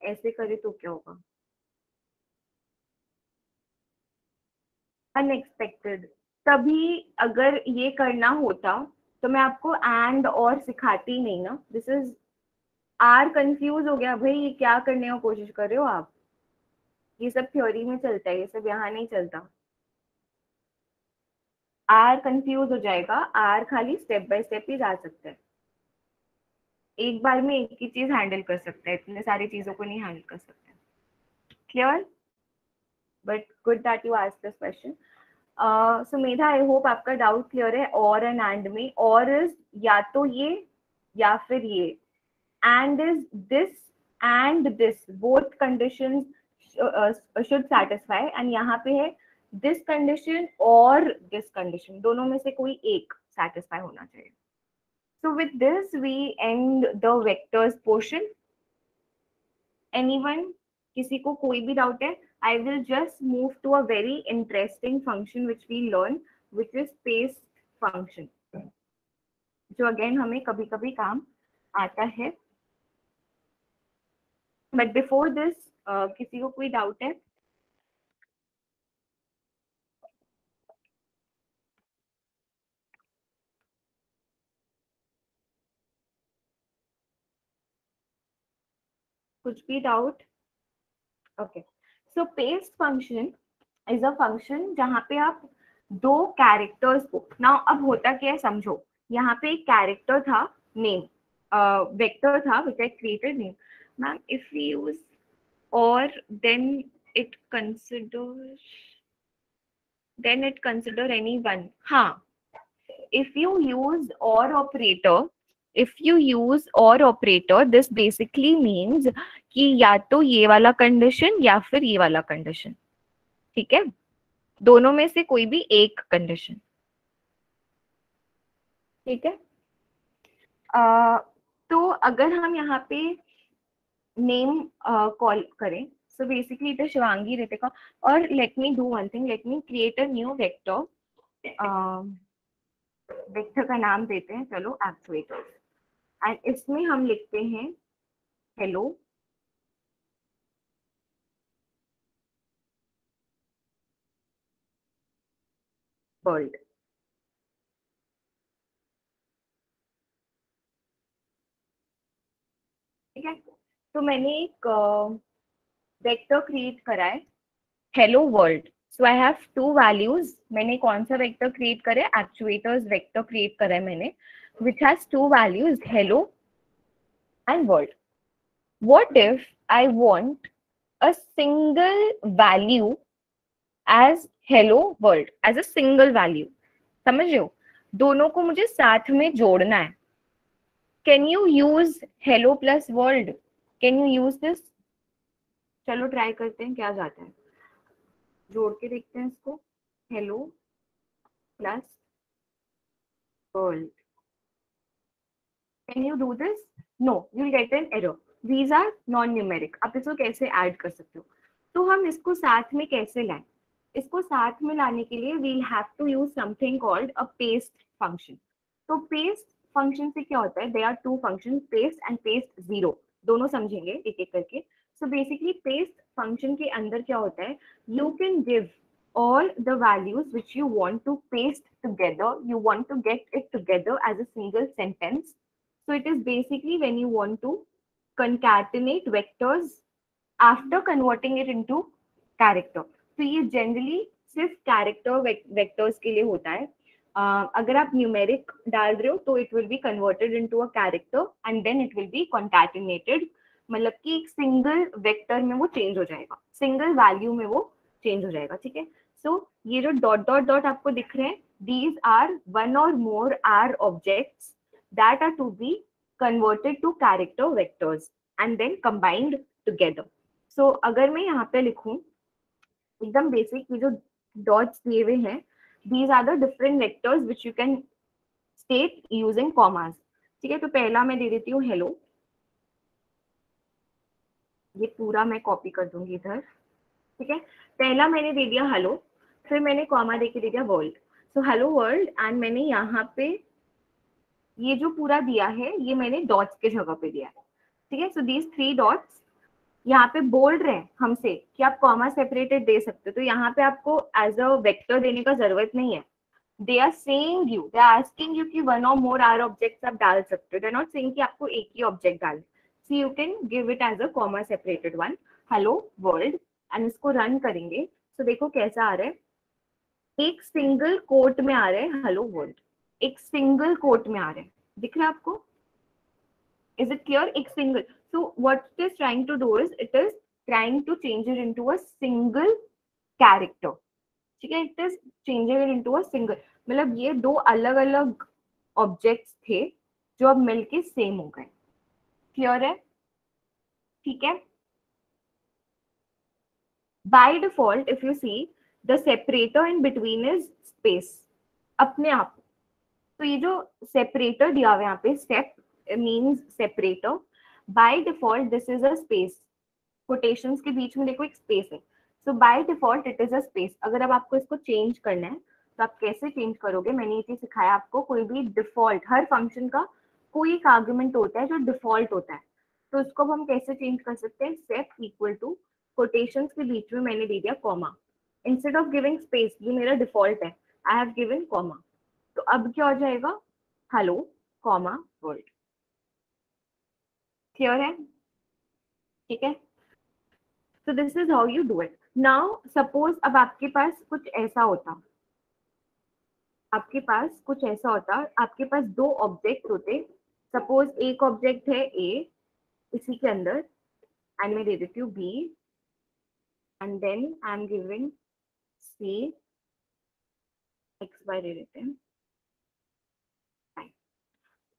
ऐसे करें तो क्या होगा? अनएक्सपेक्टेड तभी अगर ये करना होता तो मैं आपको एंड और सिखाती नहीं ना। दिस इज़ आर कंफ्यूज हो गया, भाई ये क्या करने की कोशिश कर रहे हो आप? ये सब थ्योरी में चलता है, ये सब यहाँ नहीं चलता। आर कंफ्यूज हो जाएगा, आर खाली स्टेप बाय स्टेप ही जा सकता है। एक बार में एक ही चीज़ हैंडल कर सकता है, इतने सारी चीज़ों को नहीं हैंडल कर सकते clear but good that you ask this question Sumedha I hope आपका डाउट क्लियर है, और एंड एंड में, और या तो ये या फिर ये। And is this and this both condition should satisfy and यहाँ पे है दिस कंडीशन और दिस कंडीशन दोनों में से कोई एक सेटिस्फाई होना चाहिए So with this, we end the vectors portion. Anyone? किसी को कोई भी डाउट है I will just move to a very interesting function which we learn which is space function जो अगेन हमें कभी कभी काम आता है बट बिफोर दिस किसी को कोई डाउट है? कुछ भी doubt okay so paste function is a function जहाँ पे आप दो कैरेक्टर्स को ना अब होता क्या है समझो? यहाँ पे एक कैरेक्टर था नेम वेक्टर था which I created name if you use or then it consider then it consider any one हाँ if you use or operator if you use or operator this basically means कि या तो ये वाला condition या फिर ये वाला कंडीशन ठीक है? दोनों में से कोई भी एक कंडीशन ठीक है? आ, तो अगर हम यहाँ पे नेम कॉल करें। So basically it Shivangi, Ritika, और let me do one thing let me create a new vector vector का नाम देते हैं, चलो एक्चुएटर्स एंड इसमें हम लिखते हैं हेलो वर्ल्ड ठीक है तो मैंने एक वेक्टर क्रिएट करा है। Hello world so I have two values मैंने कौन सा वेक्टर क्रिएट करे एक्चुएटर्स वेक्टर क्रिएट करा है मैंने विच has two values, hello and world. What if I want a single value as hello world, as a single value? समझ रहे हो? दोनों को मुझे साथ में जोड़ना है। Can you use hello plus world can you use this चलो ट्राई करते हैं क्या जाता है। जोड़ के देखते हैं इसको। Hello plus world Can you do this? No, you'll get an error. These are non-numeric. आप इसको कैसे ऐड कर सकते हो? तो हम इसको साथ में कैसे लाएँ? इसको साथ में लाने के लिए we'll have to use something called a paste function तो पेस्ट फ़ंक्शन से क्या होता है? There are two function paste and paste zero दोनों समझेंगे एक एक करके। सो बेसिकली पेस्ट फ़ंक्शन के अंदर क्या होता है? You can give all the values which you want to paste together you want to get it together as a single sentence so it is basically when you want to concatenate vectors after converting it into character तो ये generally सिर्फ़ character vectors के लिए होता है। Uh, अगर आप numeric डाल रहे हो तो it will be converted into a character and then it will be concatenated मतलब कि एक सिंगल वेक्टर में वो चेंज हो जाएगा. सिंगल वैल्यू में वो चेंज हो जाएगा ठीक है? सो ये जो डॉट डॉट डॉट आपको दिख रहे हैं these are one or more are objects that are to be converted to character vectors and then combined together. So अगर मैं यहाँ पे लिखूं एकदम बेसिक ये जो डॉट्स दिए हुए हैं these are the different vectors which you can state using commas. ठीक है तो पहला मैं दे देती हूँ हेलो ये पूरा मैं कॉपी कर दूँगी इधर। ठीक है, पहला मैंने दे दिया हेलो फिर मैंने कॉमा दे के दे दिया world so hello world and मैंने यहाँ पे ये जो पूरा दिया है, ये मैंने डॉट्स के जगह पे दिया है। ठीक है सो दीज थ्री डॉट्स यहाँ पे बोल रहे हैं हमसे कि आप कॉमा सेपरेटेड दे सकते हो। तो यहाँ पे आपको एज अ वेक्टर देने का ज़रूरत नहीं है। They are saying you they are asking you कि one or more are objects आप डाल सकते हो। दे नॉट सेइंग कि आपको एक ही ऑब्जेक्ट डाल so you can give it as a comma separated one hello world and इसको रन करेंगे। सो so देखो कैसा आ रहा है। एक सिंगल कोट में आ रहा है। हेलो वर्ल्ड एक सिंगल कोट में आ रहा है। दिख रहा है आपको? Is it clear? एक single. So, what it is trying to do is, it is trying to change it into a single character. ठीक है? It is changing it into a single मतलब ये दो अलग अलग ऑब्जेक्ट्स थे, जो अब मिलके सेम हो गए. क्लियर है? ठीक है? By default if you see the separator in between is space अपने आप. तो ये जो सेपरेटर दिया हुआ यहाँ पे step means separator by default this is a space quotations के बीच में देखो एक स्पेस है। So by default it is a space अगर अब आपको इसको चेंज करना है तो आप कैसे चेंज करोगे? मैंने ये चीज़ सिखाया आपको, कोई भी डिफ़ॉल्ट हर फ़ंक्शन का कोई एक आर्ग्यूमेंट होता है जो डिफ़ॉल्ट होता है। तो इसको हम कैसे चेंज कर सकते हैं? सेट इक्वल टू कोटेशंस के बीच में मैंने दे दिया comma instead of giving space ये मेरा डिफ़ॉल्ट है। आई हैव गिवन कॉमा तो अब क्या हो जाएगा? हेलो कॉमा वर्ल्ड क्लियर है? ठीक है? So this is how you do it. Now, suppose अब आपके पास कुछ ऐसा होता। आपके पास कुछ ऐसा होता। आपके पास दो ऑब्जेक्ट होते। सपोज़ एक ऑब्जेक्ट है ए इसी के अंदर एंड मैं दे देती हूँ B and then I am giving C X Y दे देते हैं।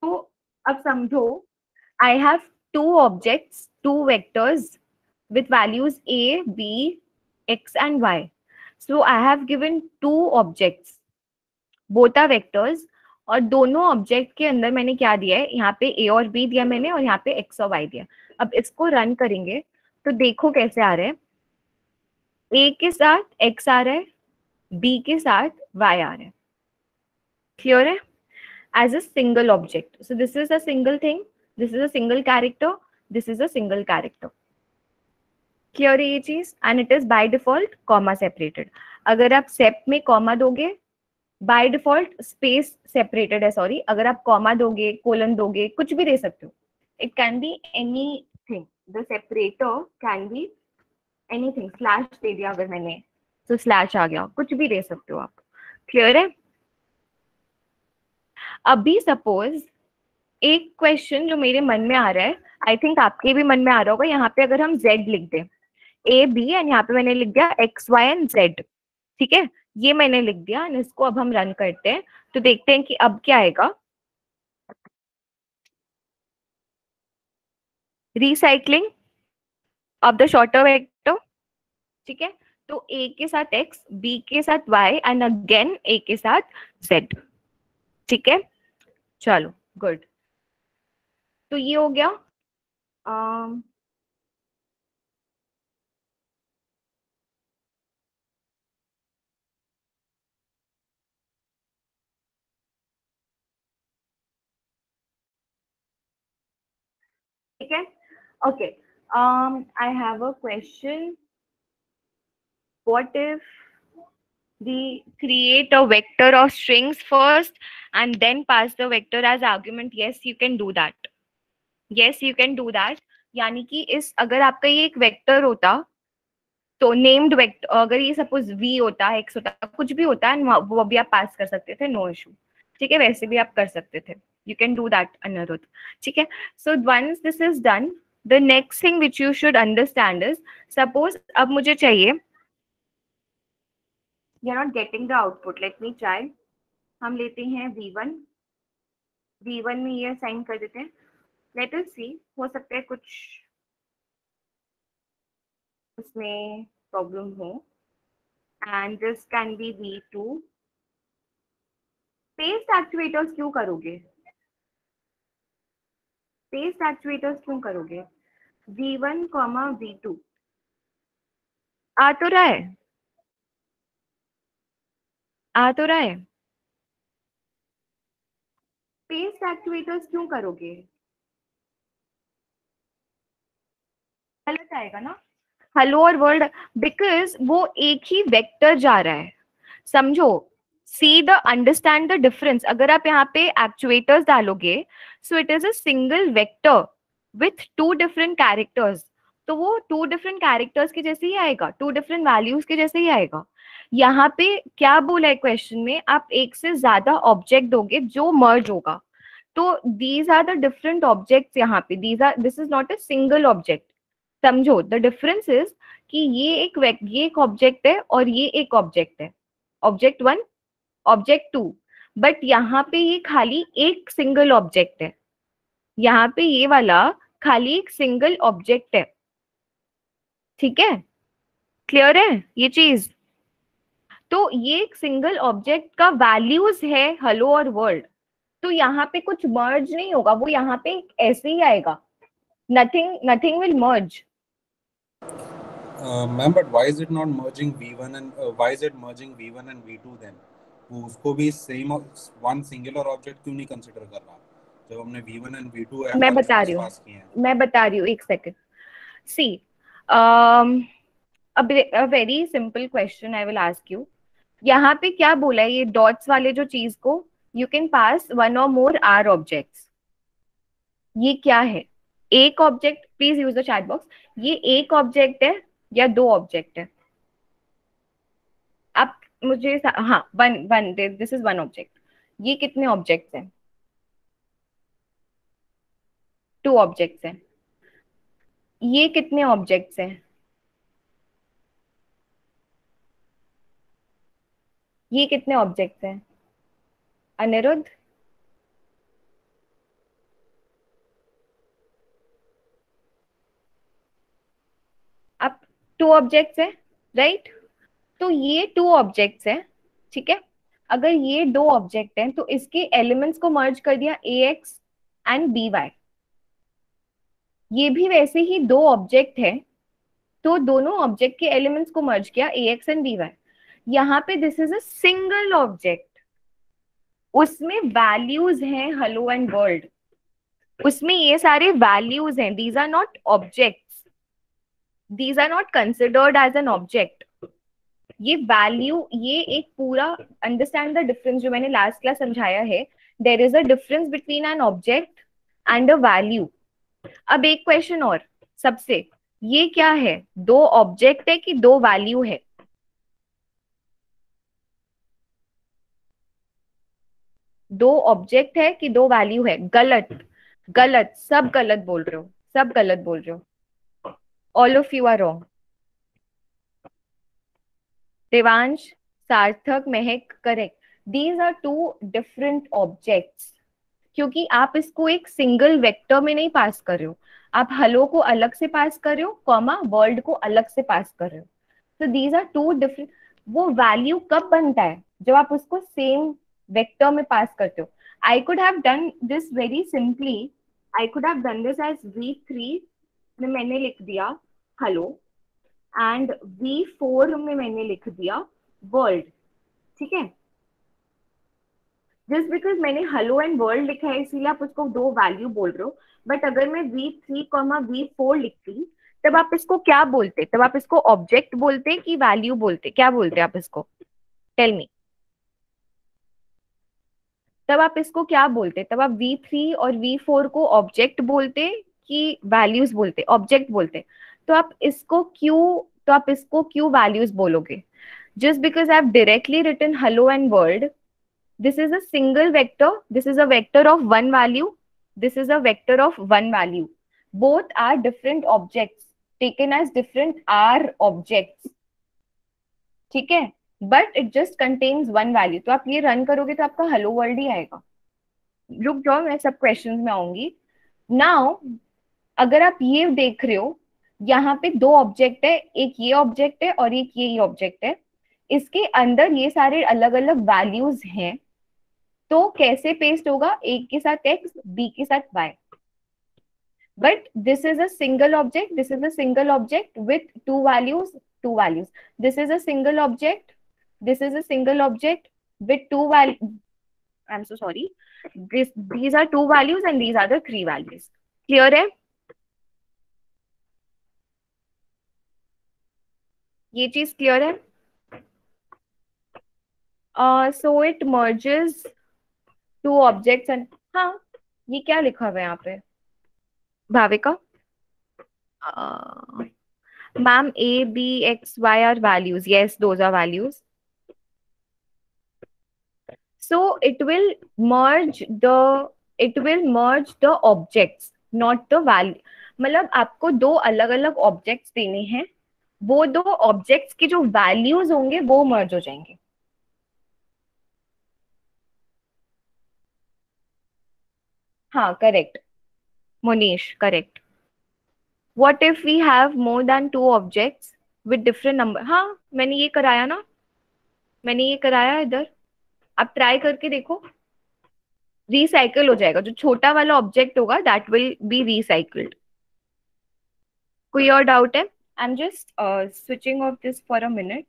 तो अब समझो I have two objects, two vectors with values a, b, x and y. So I have given two objects, both are vectors और दोनों object के अंदर मैंने क्या दिया है? यहाँ पे ए और बी दिया मैंने और यहाँ पे एक्स और वाई दिया। अब इसको रन करेंगे तो देखो कैसे आ रहा है। ए के साथ एक्स आ रहा है बी के साथ वाई आ रहा है। क्लियर है? As a single object so this is a single thing this is a single character. This is a single character. Clear है ये चीज़? And it is by default, comma separated. अगर आप sep में comma दोगे by default space separated है sorry अगर आप comma दोगे कोलन दोगे, कुछ भी दे सकते हो. It can be anything the separator can be anything slash दे दिया अगर मैंने तो स्लैश आ गया. कुछ भी दे सकते हो आप. क्लियर है? अभी सपोज़ एक क्वेश्चन जो मेरे मन में आ रहा है आई थिंक आपके भी मन में आ रहा होगा, यहाँ पे अगर हम जेड लिख दें। ए बी एंड यहाँ पे मैंने लिख दिया एक्स वाई एंड जेड ठीक है? ये मैंने लिख दिया एंड इसको अब हम रन करते हैं। तो देखते हैं कि अब क्या आएगा। Recycling of the shorter vector ठीक है? तो ए के साथ एक्स बी के साथ वाई एंड अगेन ए के साथ जेड ठीक है? चलो गुड तो ये हो गया um, ठीक है okay um i have a question what if we create a vector of strings first and then pass the vector as argument yes you can do that Yes, you can do that. यानी कि इस, अगर आपका ये एक vector होता तो named vector अगर ये सपोज़ v होता है x होता, कुछ भी होता है वो भी आप पास कर सकते थे नो इशू ठीक है, वैसे भी आप कर सकते थे. You can do that Anirudh ठीक है? So once this is done the next thing which you should understand is suppose अब मुझे चाहिए you are not getting the output let me try हम लेते हैं v1 v1 में ये साइन कर देते हैं. लेट अस सी हो सकता है कुछ उसमें प्रॉब्लम हो. And this can be V two paste actuators क्यों करोगे? पेस्ट एक्चुएटर्स क्यों करोगे? V one comma V two आ तो रहा है. आ तो रहा है. पेस्ट एक्टिवेटर्स क्यों करोगे? गलत आएगा ना? हेलो और वर्ल्ड बिकॉज़ वो एक ही वेक्टर जा रहा है। समझो? See the understand the difference अगर आप यहाँ पे एक्चुएटर्स डालोगे so it is a single vector with two different characters तो वो टू डिफरेंट कैरेक्टर्स के जैसे ही आएगा टू डिफरेंट वैल्यूज़ के जैसे ही आएगा। यहाँ पे क्या बोला है क्वेश्चन में? आप एक से ज़्यादा ऑब्जेक्ट दोगे जो मर्ज होगा। तो these are the different objects यहाँ पे। These are this is not a single object समझो द डिफरेंस इज़ कि ये एक ये एक ऑब्जेक्ट है और ये एक ऑब्जेक्ट है। Object one object two but यहाँ पे ये खाली एक सिंगल ऑब्जेक्ट है। यहाँ पे ये वाला खाली एक सिंगल ऑब्जेक्ट है। ठीक है? क्लियर है ये चीज़? तो ये एक सिंगल ऑब्जेक्ट का वैल्यूज़ है हेलो और वर्ल्ड तो यहाँ पे कुछ मर्ज नहीं होगा, वो यहाँ पे ऐसे ही आएगा। Nothing nothing will merge ma'am but why is it not merging v1 and why is it merging v1 and v2 then वो उसको भी सेम वन सिंगुलर ऑब्जेक्ट क्यों नहीं कंसीडर कर रहा? जब हमने v1 एंड v2 मैं बता रही हूँ। मैं बता रही हूँ एक second see um a very simple question I will ask you. यहाँ पे क्या बोला है ये डॉट्स वाले जो चीज़ को? You can pass one or more are objects ये क्या है? एक object please use the chat box ये एक ऑब्जेक्ट है या दो ऑब्जेक्ट है? आप मुझे हाँ one one this is one object ये कितने ऑब्जेक्ट्स हैं? टू ऑब्जेक्ट्स हैं. ये कितने ऑब्जेक्ट्स हैं? ये कितने ऑब्जेक्ट्स हैं? अनिरुद्ध अब टू ऑब्जेक्ट्स है राइट तो ये टू ऑब्जेक्ट्स है, ठीक है? अगर ये दो ऑब्जेक्ट हैं तो इसके एलिमेंट्स को मर्ज कर दिया A X and B Y ये भी वैसे ही दो ऑब्जेक्ट है तो दोनों ऑब्जेक्ट के एलिमेंट्स को मर्ज किया A X and B Y यहाँ पे this is a single object उसमें वैल्यूज़ हैं हेलो एंड वर्ल्ड उसमें ये सारे वैल्यूज़ हैं these are not objects these are not considered as an object ये वैल्यू ये एक पूरा अंडरस्टैंड द डिफरेंस जो मैंने लास्ट क्लास समझाया है. There is a difference between an object and a value अब एक क्वेश्चन और, सबसे. ये क्या है? दो ऑब्जेक्ट है कि दो वैल्यू है? दो ऑब्जेक्ट है कि दो वैल्यू है? गलत. गलत. सब गलत बोल रहे हो. सब गलत बोल रहे हो. All of you are wrong Devansh Sarthak Mahak correct these are two different objects क्योंकि आप इसको एक सिंगल वेक्टर में नहीं पास कर रहे हो. आप हलो को अलग से पास कर रहे हो कॉमा वर्ल्ड को अलग से पास कर रहे हो. तो दीज आर टू डिफरेंट वो वैल्यू कब बनता है? जब आप उसको सेम वेक्टर में पास करते हो. I could have done this very simply I could have done this as V three मैंने लिख दिया. हेलो एंड वी फोर में मैंने लिख दिया वर्ल्ड ठीक है? जस्ट बिकॉज़ मैंने हेलो एंड वर्ल्ड लिखा है, इसीलिए आप उसको दो वैल्यू बोल रहे हो. बट अगर मैं V three comma V four लिखती, तब आप इसको क्या बोलते? तब आप इसको ऑब्जेक्ट बोलते कि वैल्यू बोलते? क्या बोलते आप इसको? टेल मी तब आप इसको क्या बोलते? तब आप वी थ्री और वी फोर को ऑब्जेक्ट बोलते कि वैल्यूज़ बोलते? ऑब्जेक्ट बोलते. तो आप इसको क्यों तो आप इसको क्यों वैल्यूज़ बोलोगे? Just because I have directly written hello and world this is a single vector, this is a vector of one value, this is a vector of one value. Both are different objects, taken as different r objects. ठीक है? But it just contains one value तो आप ये run करोगे तो आपका hello world ही आएगा। रुक जाओ, मैं सब क्वेश्चन में आऊँगी। नाउ अगर आप ये देख रहे हो यहाँ पे दो ऑब्जेक्ट है एक ये ऑब्जेक्ट है और एक ये ऑब्जेक्ट है। इसके अंदर ये सारे अलग अलग वैल्यूज़ हैं। तो कैसे पेस्ट होगा? एक के साथ एक्स बी के साथ Y but this is a single object this is a single object with two values two values this is a single object this is a single object with two val I'm so sorry. This, these are two values and these है? ये चीज़ clear है? So it merges two objects and हाँ ये क्या लिखा हुआ है यहाँ पे? Bhavika? Ma'am A B X Y are values yes two are values so it will merge the it will merge the objects not the value. मतलब आपको दो अलग अलग objects देने हैं। वो दो ऑब्जेक्ट्स के जो वैल्यूज़ होंगे, वो मर्ज हो जाएँगे। हाँ correct Monish correct what if we have more than two objects with different number हाँ मैंने ये कराया ना। मैंने ये कराया इधर। आप ट्राई करके देखो। रिसाइकल हो जाएगा। जो छोटा वाला ऑब्जेक्ट होगा दैट विल बी रिसाइकल्ड कोई और डाउट है? I'm just uh, switching off this for a minute.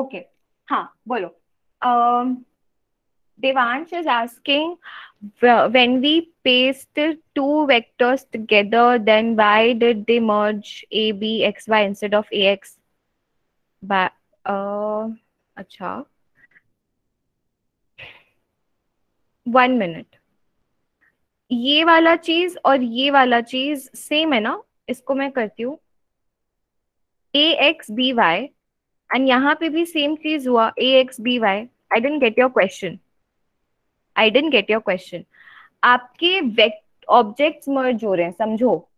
Okay हाँ बोलो। Devansh is asking when we paste two vectors together then why did they merge A B X Y instead of A X अच्छा। One minute ये वाला चीज़ और ये वाला चीज़ same है ना? इसको मैं करती हूँ। A X B Y and यहाँ पे भी सेम चीज़ हुआ A X B Y I don't get your question I don't get your question आपके ऑब्जेक्ट्स मर्ज हो रहे हैं, समझो।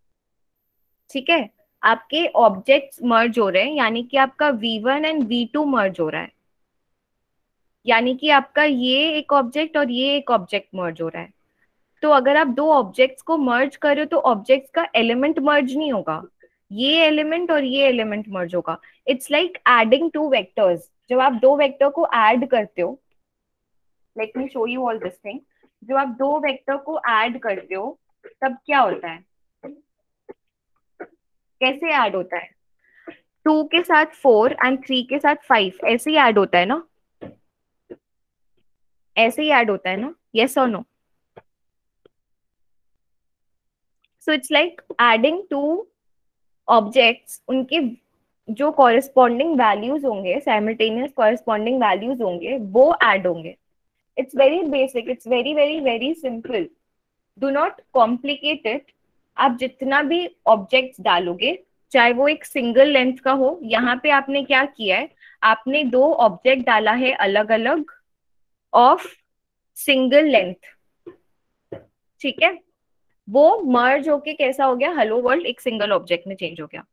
ठीक है? आपके ऑब्जेक्ट्स मर्ज हो रहे हैं, यानी कि आपका V1 एंड V2 मर्ज हो रहा है। यानी कि आपका ये एक ऑब्जेक्ट और ये एक ऑब्जेक्ट मर्ज हो रहा है। तो अगर आप दो ऑब्जेक्ट्स को मर्ज करो तो ऑब्जेक्ट्स का एलिमेंट मर्ज नहीं होगा। ये एलिमेंट और ये एलिमेंट मर्ज होगा। It's like adding two vectors जब आप दो वेक्टर को ऐड करते हो let me show you all this thing जब आप दो वेक्टर को ऐड करते हो, तब क्या होता है? कैसे ऐड होता है? टू के साथ फोर एंड थ्री के साथ फाइव ऐसे ही ऐड होता है ना? ऐसे ही ऐड होता है ना? यस और no so it's like adding two objects उनके जो कॉरेस्पॉन्डिंग वैल्यूज़ होंगे साइमल्टेनियस कॉरेस्पॉन्डिंग वैल्यूज़ होंगे, वो ऐड होंगे। It's very basic it's very very very simple do not complicate it आप जितना भी ऑब्जेक्ट्स डालोगे, चाहे वो एक सिंगल लेंथ का हो, यहाँ पे आपने क्या किया है? आपने दो ऑब्जेक्ट डाला है अलग अलग ऑफ़ सिंगल लेंथ ठीक है? वो मर्ज होके कैसा हो गया? हेलो वर्ल्ड एक सिंगल ऑब्जेक्ट में चेंज हो गया।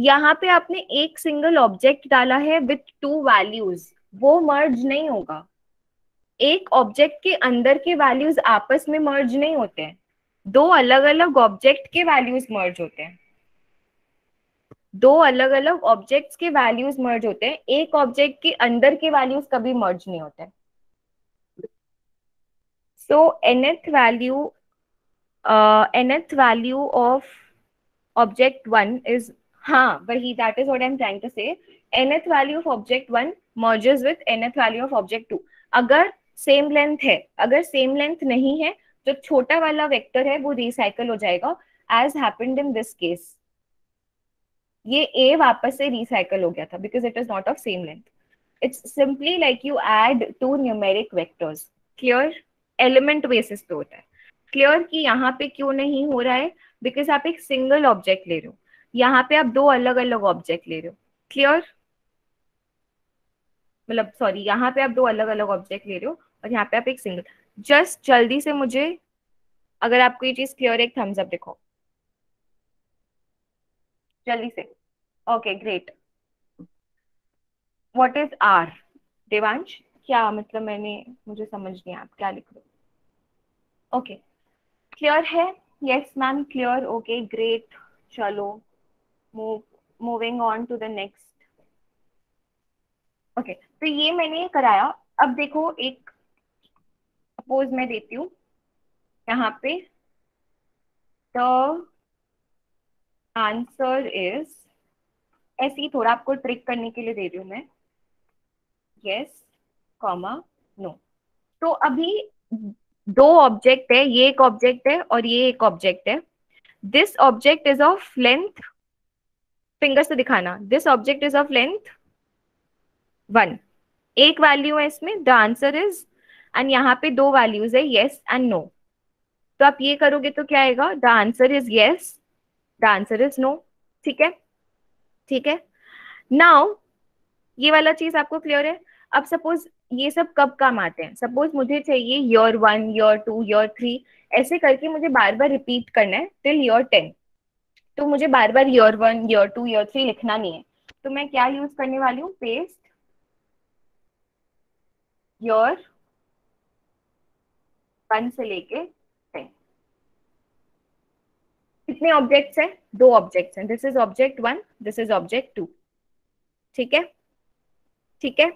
यहाँ पे आपने एक सिंगल ऑब्जेक्ट डाला है विथ टू वैल्यूज़ वो मर्ज नहीं होगा। एक ऑब्जेक्ट के अंदर के वैल्यूज़ आपस में मर्ज नहीं होते हैं। दो अलग अलग ऑब्जेक्ट के वैल्यूज़ मर्ज होते हैं। दो अलग अलग ऑब्जेक्ट्स के वैल्यूज़ मर्ज होते हैं। एक ऑब्जेक्ट के अंदर के वैल्यूज़ कभी मर्ज नहीं होते। So nth value nth value of object one is हाँ वही that is what I am trying to say nth value of object one merges with nth value of object two अगर same length है, अगर same length नहीं है, जो छोटा वाला वेक्टर है, वो रिसाइकल हो जाएगा as happened in this case ये ए वापस से रिसाइकल हो गया था because it is not of same length it's simply like you add two numeric vectors clear element basis पे होता है। क्लियर कि यहाँ पे क्यों नहीं हो रहा है? बिकॉज़ आप एक सिंगल ऑब्जेक्ट ले रहे हो। यहाँ पे आप दो अलग अलग ऑब्जेक्ट ले रहे हो। क्लियर मतलब सॉरी यहाँ पे आप दो अलग अलग ऑब्जेक्ट ले रहे हो और यहाँ पे आप एक सिंगल जस्ट जल्दी से मुझे, अगर आपको ये चीज़ क्लियर है, एक थम्स अप देखो जल्दी से। Okay great what is R Devansh क्या मतलब मैंने, मुझे समझ नहीं आप क्या लिख रहे हो? ओके क्लियर है? Yes ma'am clear okay great चलो move moving on to the next okay तो ये मैंने कराया। अब देखो, एक सपोज़ मैं देती हूँ। यहाँ पे द आंसर इज़ ऐसे ही थोड़ा आपको ट्रिक करने के लिए दे रही हूँ मैं। यस कॉमा नो तो अभी दो ऑब्जेक्ट है, ये एक ऑब्जेक्ट है और ये एक ऑब्जेक्ट है। This object is of length finger से दिखाना। This object is of length one एक वैल्यू है इसमें द आंसर इज़ एंड यहाँ पे दो वैल्यूज़ है येस एंड नो तो आप ये करोगे तो क्या आएगा? The answer is yes the answer is no ठीक है? ठीक है? नाउ ये वाला चीज़ आपको क्लियर है। अब सपोज़ ये सब कब काम आते हैं? सपोज़ मुझे चाहिए your one your two your three ऐसे करके मुझे बार बार रिपीट करना है टिल योर टेन तो मुझे बार बार your one your two your three लिखना नहीं है. तो मैं क्या यूज़ करने वाली हूँ? पेस्ट योर वन से लेके टेन कितने ऑब्जेक्ट्स हैं? दो ऑब्जेक्ट्स हैं. This is object one this is object two ठीक है? ठीक है?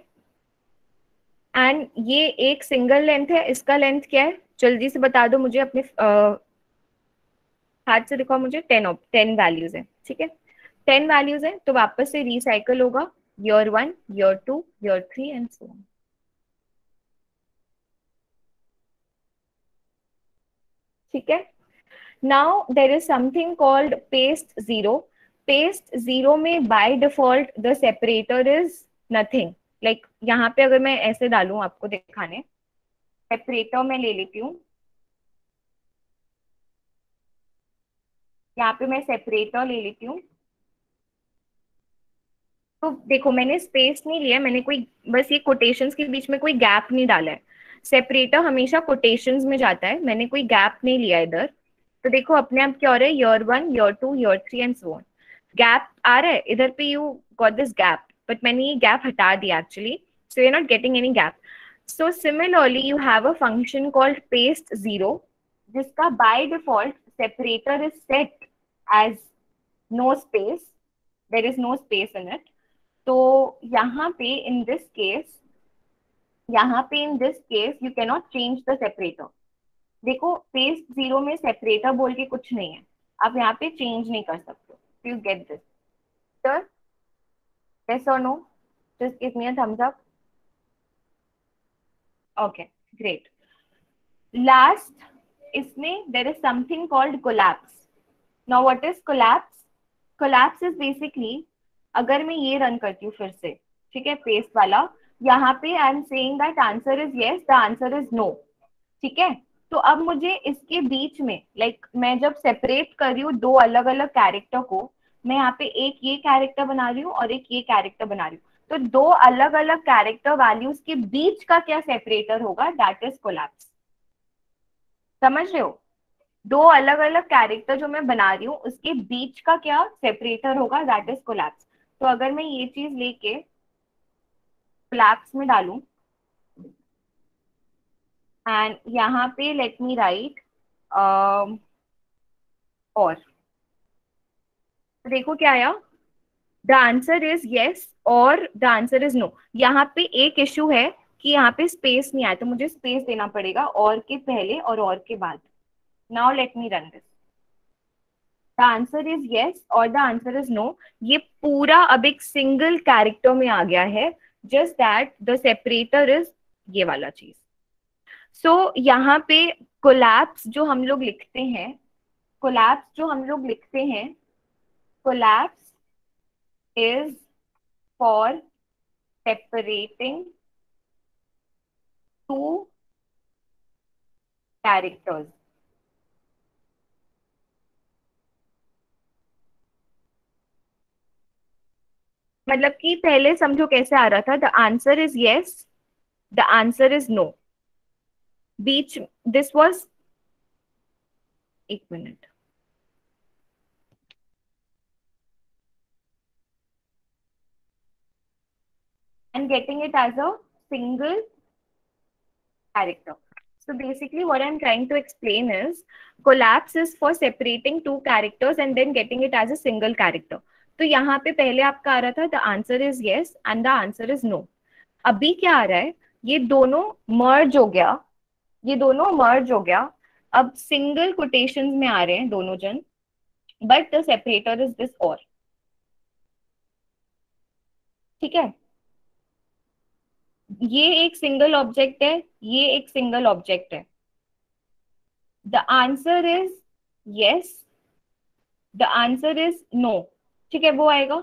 एंड ये एक सिंगल लेंथ है, इसका लेंथ क्या है? जल्दी से बता दो मुझे अपने हाथ से दिखाओ मुझे टेन ऑफ़ टेन वैल्यूज़ है, ठीक है? टेन वैल्यूज़ है तो वापस से रिसाइकल होगा। Your one your two your three and so ठीक है? Now there is something called paste zero paste zero में by default the separator is nothing like यहाँ पे अगर मैं ऐसे डालू आपको दिखाने सेपरेटर में ले लेती हूँ। यहाँ पे मैं सेपरेटर ले लेती हूँ। तो देखो, मैंने स्पेस नहीं लिया, मैंने कोई, बस ये कोटेशंस के बीच में कोई गैप नहीं डाला है। सेपरेटर हमेशा कोटेशंस में जाता है, मैंने कोई गैप नहीं लिया इधर। तो देखो, अपने आप क्या हो रहा है your one your two your three and so gap आ रहा है, इधर पे you got this gap but मैंने ये गैप हटा दिया actually so you not getting any gap so similarly you have a function called paste zero जिसका by default separator is set as no space there is no space in it तो यहाँ पे in this case यहाँ पे in this case you cannot change the separator देखो paste zero में separator बोल के कुछ नहीं है। आप यहाँ पे चेंज नहीं कर सकते you get this sir yes or no? Just give me a thumbs up. Okay great. Last इसमें there is something called collapse. Now what is collapse? Collapse is basically अगर मैं ये रन करती हूँ फिर से ठीक है पेस्ट वाला यहाँ पे I am saying that answer is yes the answer is no ठीक है? तो अब मुझे इसके बीच में लाइक like, मैं जब सेपरेट कर रही हूँ दो अलग अलग कैरेक्टर को मैं यहाँ पे एक ये कैरेक्टर बना रही हूँ और एक ये कैरेक्टर बना रही हूँ। तो दो अलग अलग कैरेक्टर वैल्यूज़ के बीच का क्या सेपरेटर होगा? दैट इज़ कोलैप्स समझ रहे हो? दो अलग अलग कैरेक्टर जो मैं बना रही हूँ, उसके बीच का क्या सेपरेटर होगा? दैट इज़ कोलैप्स तो अगर मैं ये चीज़ लेके कोलैप्स में डालू एंड यहाँ पे लेट मी राइट और। तो देखो क्या आया? द आंसर इज़ यस और द आंसर इज़ नो यहाँ पे एक इश्यू है कि यहाँ पे स्पेस नहीं आया तो मुझे स्पेस देना पड़ेगा और के पहले और और के बाद। Now let me run this the answer is yes और द आंसर इज़ नो ये पूरा अब एक सिंगल कैरेक्टर में आ गया है। Just that the separator is ये वाला चीज़। सो so, यहाँ पे कोलैप्स जो हम लोग लिखते हैं कोलैप्स जो हम लोग लिखते हैं collapse is for separating two characters. मतलब कि पहले समझो कैसे आ रहा था? The answer is yes the answer is no beach this was एक minute and getting it as a single character. So basically what I'm trying to explain is collapse is for separating two characters and then getting it as a single character. तो यहाँ पे पहले आपका आ रहा था the answer is yes and the answer is no अभी क्या आ रहा है ये दोनों मर्ज हो गया ये दोनों मर्ज हो गया अब सिंगल कोटेशन में आ रहे हैं दोनों जन but the separator is this और ठीक है ये एक सिंगल ऑब्जेक्ट है, ये एक सिंगल ऑब्जेक्ट है। The answer is yes the answer is no ठीक है, वो आएगा।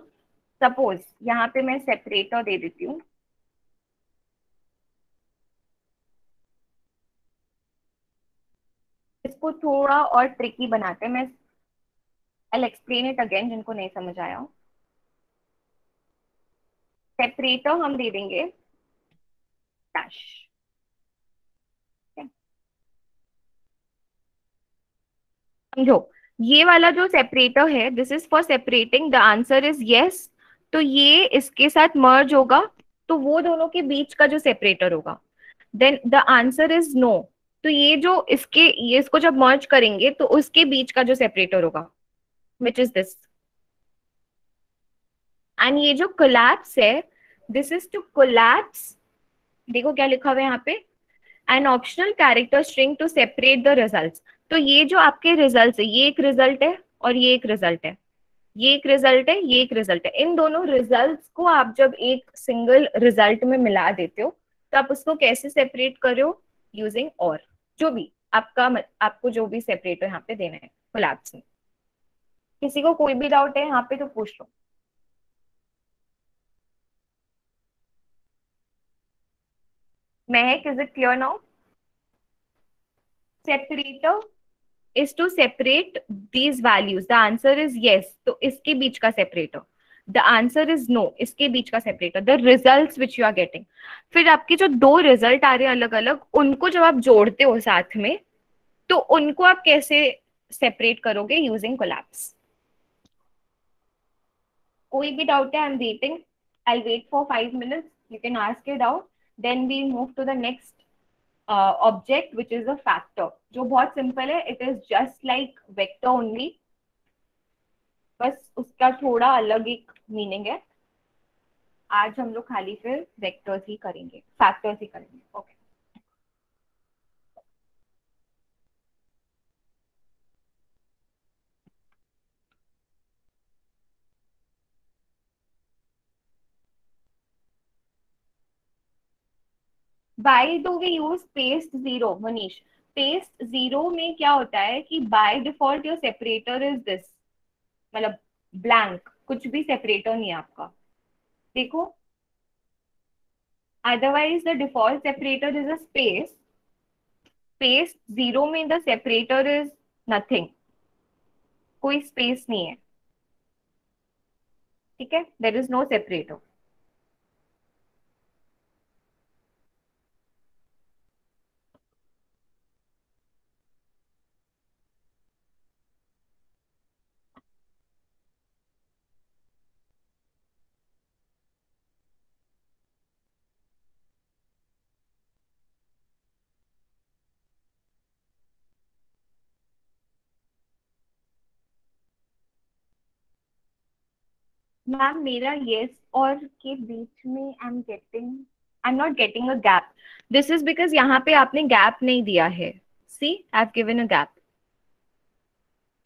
सपोज़ यहाँ पे मैं सेपरेटर दे देती हूँ। इसको थोड़ा और ट्रिकी बनाते हैं। मैं आई एक्सप्लेन इट अगेन जिनको नहीं समझ आया सेपरेटर हम दे देंगे। डैश समझो, ये वाला जो सेपरेटर है this is for separating the answer is yes तो ये इसके साथ मर्ज होगा तो वो दोनों के बीच का जो सेपरेटर होगा। Then the answer is no तो ये जो इसके, ये इसको जब मर्ज करेंगे तो उसके बीच का जो सेपरेटर होगा विच इज़ दिस एंड ये जो कोलैप्स है दिस इज़ टू कोलैप्स देखो क्या लिखा हुआ है यहाँ पे? An optional character string to separate the result तो ये जो आपके रिज़ल्ट है ये एक रिज़ल्ट है और ये एक रिज़ल्ट है। ये एक रिज़ल्ट है, ये एक रिज़ल्ट है। इन दोनों रिज़ल्ट को आप जब एक सिंगल रिज़ल्ट में मिला देते हो तो आप उसको कैसे सेपरेट कर रहे हो? यूजिंग और जो भी आपका आपको जो भी सेपरेट हो, यहाँ पे देना है। किसी को कोई भी डाउट है, यहाँ पे तो पूछ लो। Mahak is it clear now separator is to separate these values the answer is yes तो इसके बीच का separator the answer is no इसके बीच का separator the results which you are getting फिर आपके जो दो result आ रहे हैं अलग अलग उनको जब आप जोड़ते हो साथ में तो उनको आप कैसे separate करोगे using collapse कोई भी डाउट है I am waiting I wait for five minutes you can ask it out then we move to the next object which is a factor जो बहुत सिंपल है it is just like vector only बस उसका थोड़ा अलग एक meaning है। आज हम लोग खाली फिर वेक्टर्स ही करेंगे फैक्टर्स ही करेंगे। Okay okay. By do we use paste zero Manish paste zero में क्या होता है कि by default your separator is this मतलब ब्लैंक कुछ भी सेपरेटर नहीं है आपका। देखो otherwise the default separator is a space paste zero में द सेपरेटर इज़ नथिंग कोई स्पेस नहीं है। ठीक है? There is no separator ma'am मेरा yes और के बीच में I am getting I am not getting a gap this is because यहाँ पे आपने गैप नहीं दिया है. See I have given a gap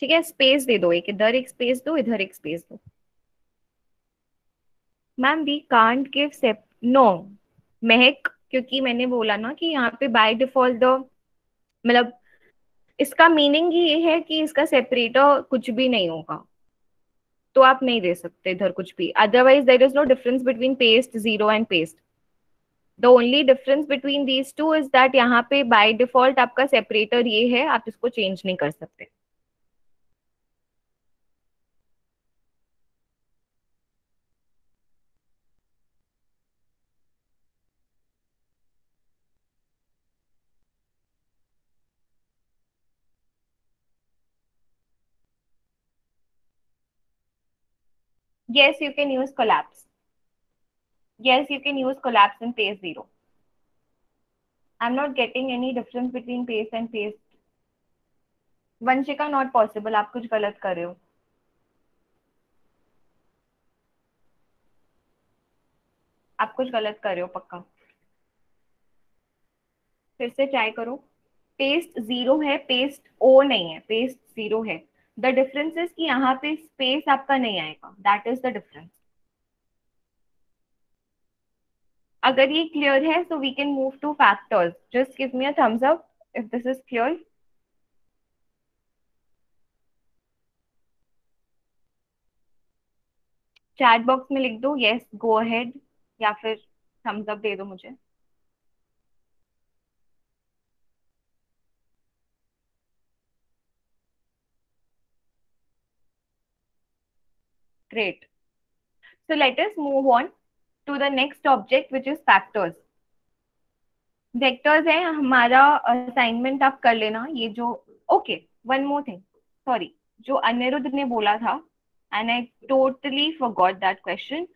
ठीक है स्पेस दे दो एक, इधर एक स्पेस दो, इधर एक स्पेस दो. Ma'am we can't give sep no Mahak, क्योंकि मैंने बोला ना कि यहाँ पे बाय डिफ़ॉल्ट द मतलब इसका मीनिंग ये है कि इसका सेपरेटर कुछ भी नहीं होगा. तो आप नहीं दे सकते इधर कुछ भी। Otherwise there is no difference between paste zero and paste the only difference between these two is that यहाँ पे बाय डिफ़ॉल्ट आपका सेपरेटर ये है, आप इसको चेंज नहीं कर सकते। Yes you can use collapse yes you can use collapse in paste zero i'm not getting any difference between paste and paste Vanshika not possible आप कुछ गलत कर रहे हो आप कुछ गलत कर रहे हो पक्का फिर से ट्राई करो पेस्ट ज़ीरो है पेस्ट ओ नहीं है पेस्ट ज़ीरो है द डिफरेंस इज़ कि यहाँ पे स्पेस आपका नहीं आएगा. दैट इज़ द डिफरेंस अगर ये क्लियर है so we can move to factors just give me a thumbs up if this is clear chat box में लिख दो. यस गो अहेड या फिर थम्स अप दे दो मुझे. Great. So let us move on to the next object which is factors. Vectors है हमारा assignment आप कर लेना ये जो okay one more thing sorry जो अनिरुद्ध ने बोला था and I totally forgot that question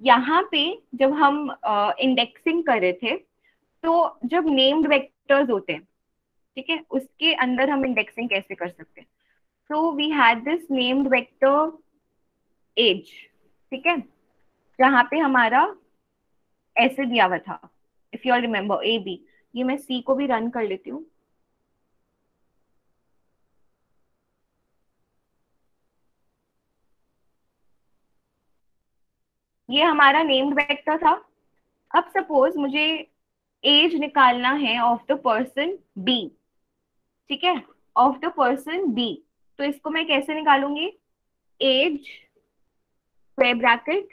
यहाँ पे जब हम इंडेक्सिंग uh, कर रहे थे तो जब नेम्ड वेक्टर्स होते हैं ठीक है उसके अंदर हम इंडेक्सिंग कैसे कर सकते हैं so we had this named vector as ठीक है? जहाँ पे हमारा ऐसे दिया हुआ था if you all remember A B ये मैं सी को भी रन कर लेती हूँ। ये हमारा नेम्ड वेक्टर था। अब सपोज़ मुझे एज निकालना है ऑफ़ द पर्सन बी ठीक है? ऑफ़ द पर्सन बी तो इसको मैं कैसे निकालूँगी? As square bracket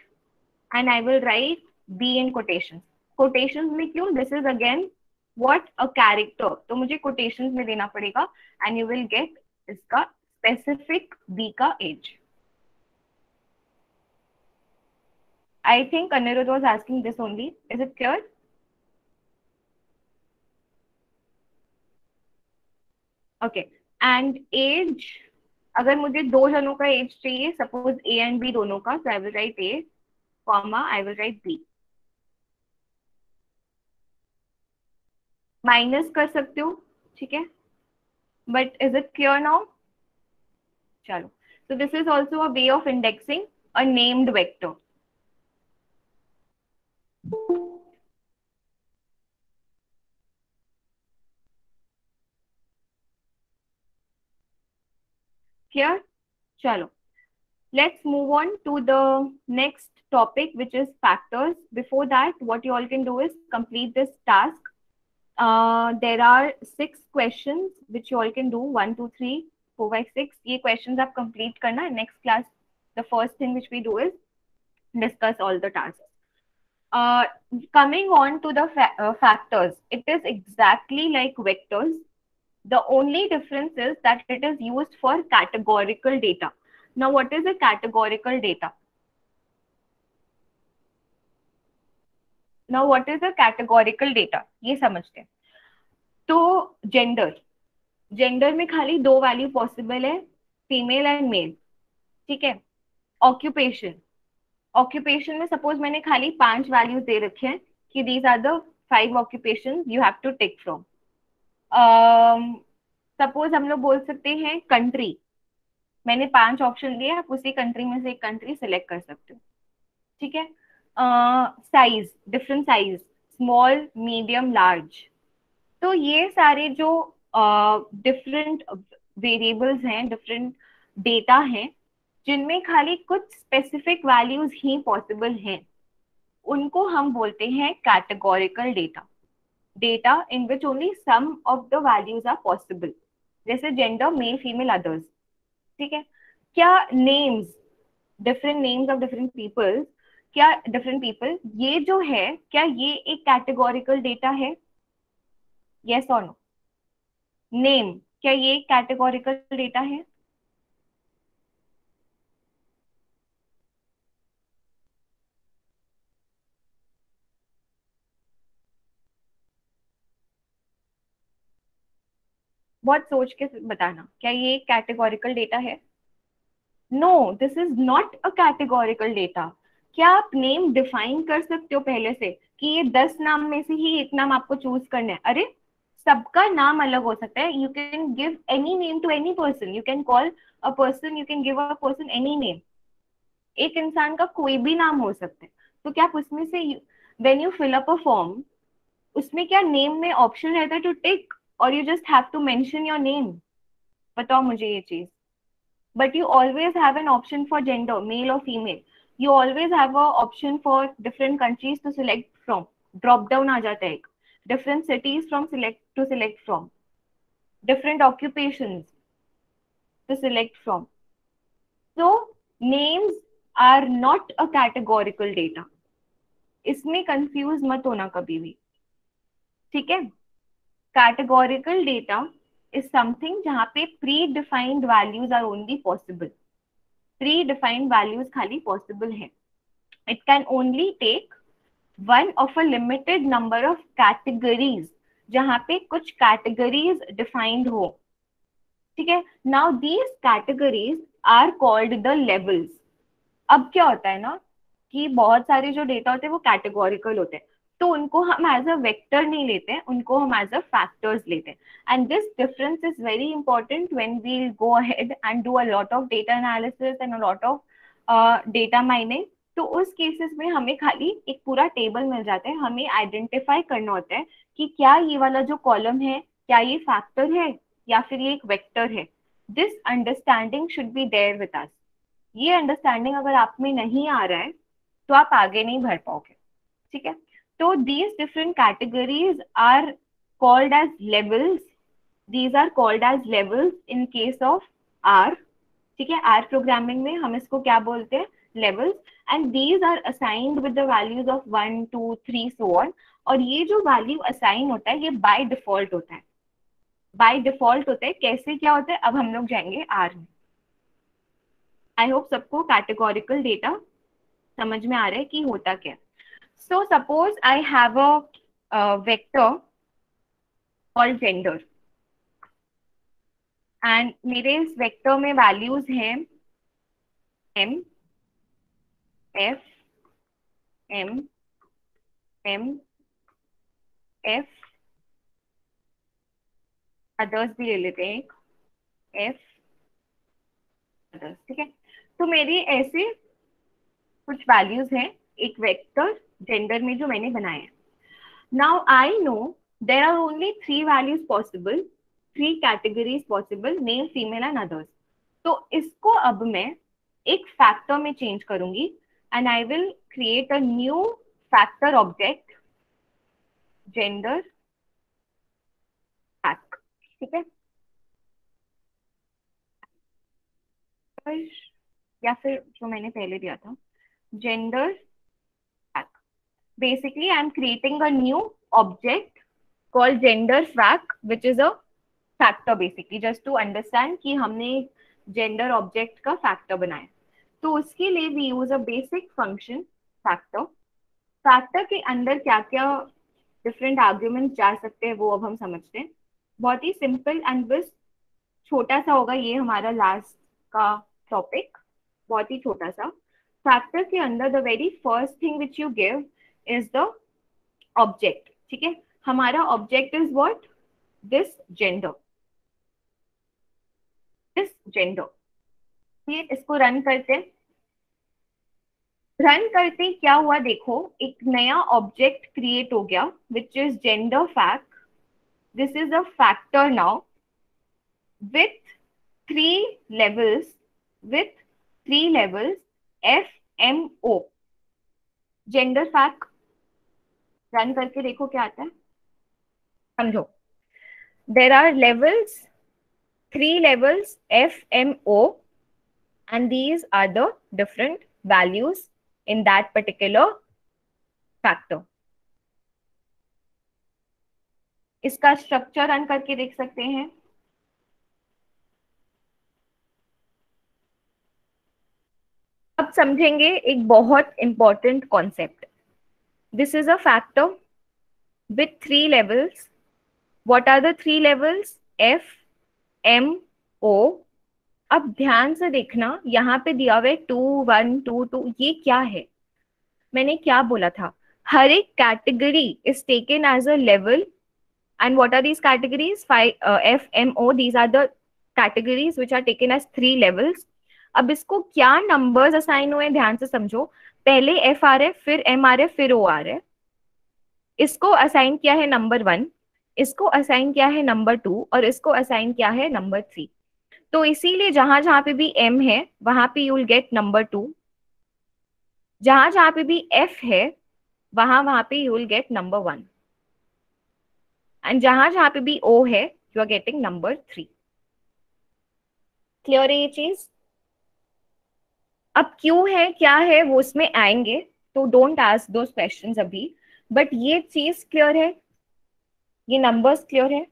and I will write B in quotations. Quotations में क्यों? This is again what a character. तो मुझे quotations में देना पड़ेगा and you will get इसका specific B का age. I think Anirudh was asking this only. Is it clear? Okay. And age अगर मुझे दो जनों का एज चाहिए सपोज़ ए एंड बी दोनों का तो I will write A comma I will write B minus कर सकते हो, ठीक है? But is it clear now चलो. So this is also a way of indexing a named vector. clear chalo. Let's move on to the next topic which is factors. Before that what you all can do is complete this task. Uh, there are six questions which you all can do. One two three four five six. Ye questions have complete karna. Next class the first thing which we do is discuss all the tasks. Uh, coming on to the fa uh, factors. It is exactly like vectors. The only difference is that it is used for categorical data. Now, what is a categorical data? Now, what is a categorical data? ये समझते हैं तो gender gender में खाली दो value possible है female and male ठीक है ऑक्यूपेशन ऑक्यूपेशन में सपोज़ मैंने खाली पाँच वैल्यूज़ दे रखे हैं कि these are the five occupation you have to take from suppose um, हम लोग बोल सकते हैं कंट्री मैंने पाँच ऑप्शन दिए आप उसी कंट्री में से एक कंट्री सिलेक्ट कर सकते हो. ठीक है? Size different size small medium large तो ये सारे जो डिफरेंट uh, वेरिएबल्स हैं डिफरेंट डेटा हैं जिनमें खाली कुछ स्पेसिफिक वैल्यूज़ ही पॉसिबल हैं उनको हम बोलते हैं categorical data data in which only some of the values are possible. जैसे जेंडर मेल फीमेल अदर्स ठीक है? क्या names different names of different people क्या डिफरेंट पीपल ये जो है, क्या ये एक कैटेगोरिकल डेटा है? यस और नो नेम क्या ये कैटेगोरिकल डेटा है? बहुत सोच के बताना, क्या ये कैटेगोरिकल डेटा है? No this is not a categorical data क्या आप नेम डिफाइन कर सकते हो पहले से कि ये दस नाम में से ही एक नाम आपको चूज़ करना है? अरे, सबका नाम अलग हो सकता है। You can give any name to any person you can call a person you can give a person any name एक इंसान का कोई भी नाम हो सकता है। तो क्या आप उसमें से when you fill up a form उसमें क्या नेम में ऑप्शन रहता है टू टिक और you just have to mention your name बताओ मुझे ये चीज़. But you always have an option for gender male और female you always have a option for different countries to select from drop down आ जाता है एक. Different cities from select to select from different occupation to select from so names are not a categorical data इसमें confuse मत होना कभी भी. ठीक है? कैटेगोरिकल डेटा इज़ समथिंग जहाँ पे predefined values are only possible predefined values खाली पॉसिबल है। It can only take one of a limited number of categories जहाँ पे कुछ कैटेगरीज डिफाइंड हो। ठीक है? Now these categories are called the levels अब क्या होता है ना कि बहुत सारे जो डेटा होते हैं वो कैटेगोरिकल होते हैं। तो उनको हम एज अ वेक्टर नहीं लेते हैं उनको हम एज अ फैक्टर्स लेते हैं। And this difference is very important when we go ahead and do a lot of data analysis and a lot of data mining तो उस केसेस में हमें खाली एक पूरा टेबल मिल जाता है, हमें आइडेंटिफाई करना होता है कि क्या ये वाला जो कॉलम है, क्या ये फैक्टर है या फिर ये एक वेक्टर है। This understanding should be there with us ये अंडरस्टैंडिंग अगर आप में नहीं आ रहा है तो आप आगे नहीं बढ़ पाओगे। ठीक है? तो these different categories are called as levels these are called as levels in case of R ठीक है? आर प्रोग्रामिंग में हम इसको क्या बोलते हैं? Levels and these are assigned with the values of one two three so on और ये जो वैल्यू असाइन होता है, ये बाय डिफ़ॉल्ट होता है। बाय डिफ़ॉल्ट होता है। कैसे क्या होता है? अब हम लोग जाएँगे आर में। आई होप सबको कैटेगोरिकल डेटा समझ में आ रहा है कि होता क्या। So suppose I have a, a vector called gender. and मेरे इस वेक्टर में वैल्यूज़ हैं m f m m f others भी ले लेते हैं f अदर्स ठीक है तो मेरी ऐसे कुछ वैल्यूज़ हैं एक वेक्टर जेंडर में जो मैंने बनाया है। Now I know there are only three values possible three categories possible male female and others तो इसको अब मैं एक फैक्टर में चेंज करूँगी and I will create a new factor object gender ठीक है? या फिर जो मैंने पहले दिया था gender basically I'm creating a new object called gender fac, which is a factor basically, just to understand कि हमने gender object का factor बनाया तो उसके लिए we use a basic function factor. factor के अंदर क्या क्या different arguments जा सकते हैं वो अब हम समझते हैं बहुत ही simple and बस छोटा सा होगा ये हमारा last का topic बहुत ही छोटा सा factor के अंदर the very first thing which you give is the object ठीक है? हमारा object is what this gender this gender ये इसको रन करते रन करते क्या हुआ देखो? एक नया ऑब्जेक्ट क्रिएट हो गया which is gender fact this is a factor now with three levels with three levels F M O gender fact run करके देखो क्या आता है। समझो। There are levels three levels F M O and these are the different values in that particular factor. इसका structure run करके देख सकते हैं। अब समझेंगे एक बहुत important concept This is a factor with three levels. What are the three levels? F, M, O. अब ध्यान से देखना यहाँ पे दिया हुआ है टू वन टू टू ये क्या है? मैंने क्या बोला था? हर एक category is taken as a level and what are these categories F M O these are the categories which are taken as three levels अब इसको क्या नंबर्स असाइन हुए ध्यान से समझो। पहले एफ़ आर है फिर एम आ रहा है फिर ओ आ रहा है इसको असाइन किया है नंबर वन इसको असाइन किया है नंबर टू और इसको असाइन किया है नंबर थ्री तो इसीलिए जहाँ जहाँ पे भी एम है, वहाँ पे you will get number two जहाँ जहाँ पे भी एफ़ है, वहाँ वहाँ पे you will get number one and जहाँ जहाँ पे भी ओ है you are getting number three clear है ये चीज़? अब क्यों है, क्या है, वो उसमें आएँगे तो डोंट आस्क दो क्वेश्चन अभी। बट ये चीज़ क्लियर है, ये नंबर्स क्लियर है।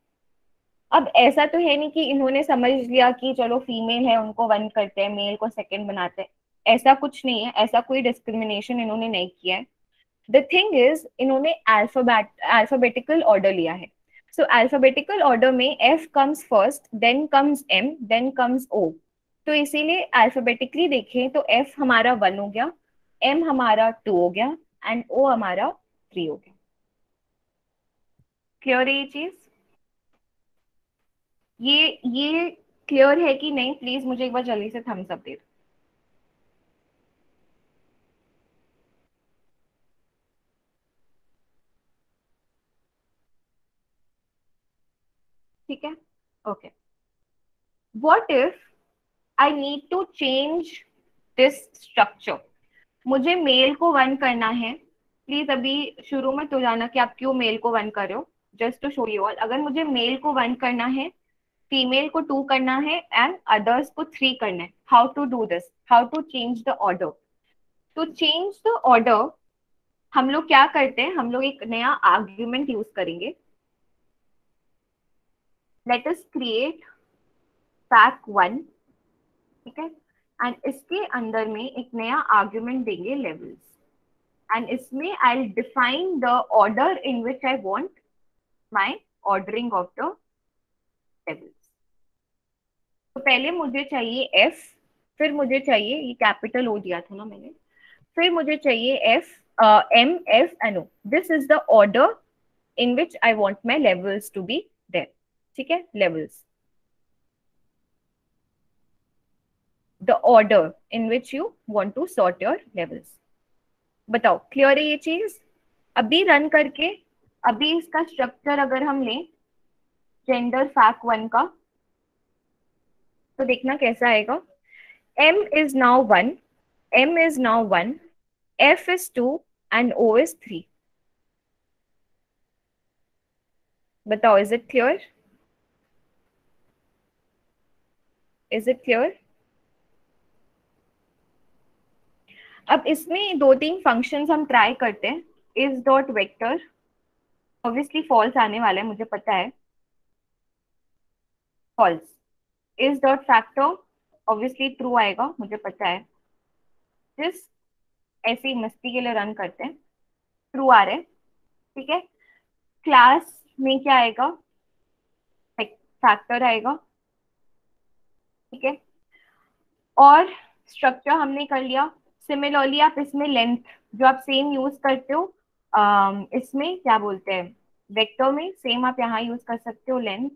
अब ऐसा तो है नहीं कि इन्होंने समझ लिया कि चलो फीमेल है, उनको वन करते हैं मेल को सेकंड बनाते हैं। ऐसा कुछ नहीं है, ऐसा कोई डिस्क्रिमिनेशन इन्होंने नहीं किया है। द थिंग इज़ इन्होंने अल्फ़ाबेट अल्फाबेटिकल ऑर्डर लिया है। सो अल्फाबेटिकल ऑर्डर में F comes first then comes M then comes O तो इसीलिए अल्फाबेटिकली देखें तो एफ़ हमारा वन हो गया एम हमारा टू हो गया एंड ओ हमारा थ्री हो गया। क्लियर है ये चीज़? ये ये क्लियर है कि नहीं? प्लीज़ मुझे एक बार जल्दी से थम्स अप दे दो। ठीक है? Okay what if I need to change this structure मुझे मेल को वन करना है। प्लीज़ अभी शुरू में तो जाना कि आप क्यों मेल को वन कर रहे हो। Just to show you all अगर मुझे मेल को वन करना है फीमेल को टू करना है एंड अदर्स को थ्री करना है how to do this how to change the order to change the order हम लोग क्या करते हैं? हम लोग एक नया आर्ग्यूमेंट यूज़ करेंगे। Let us create fac one ठीक है? एंड इसके अंदर में एक नया आर्ग्यूमेंट देंगे लेवल्स एंड इसमें I define the order in which I want my ordering of the levels तो पहले मुझे चाहिए एफ़ फिर मुझे चाहिए, ये कैपिटल ओ दिया था ना मैंने, फिर मुझे चाहिए F M F N O this is the order in which I want my levels to be there ठीक है? Levels the order in which you want to sort your levels बताओ क्लियर है ये चीज़? अभी रन करके, अभी इसका structure अगर हम लें जेंडर फैक वन का तो देखना कैसा आएगा। M is now one m is now one f is two and o is three बताओ is it clear is it clear अब इसमें दो तीन फ़ंक्शंस हम ट्राई करते हैं. Is dot vector obviously false आने वाला है, मुझे पता है. False is dot factor obviously true आएगा, मुझे पता है. जिस ऐसे मस्ती के लिए रन करते हैं. ट्रू आ रहे ठीक है? क्लास में क्या आएगा? फैक्टर आएगा. ठीक है? और स्ट्रक्चर हमने कर लिया. सिमिलरली आप इसमें लेंथ जो आप सेम यूज़ करते हो इसमें क्या बोलते हैं? वेक्टर में सेम आप यहाँ यूज़ कर सकते हो लेंथ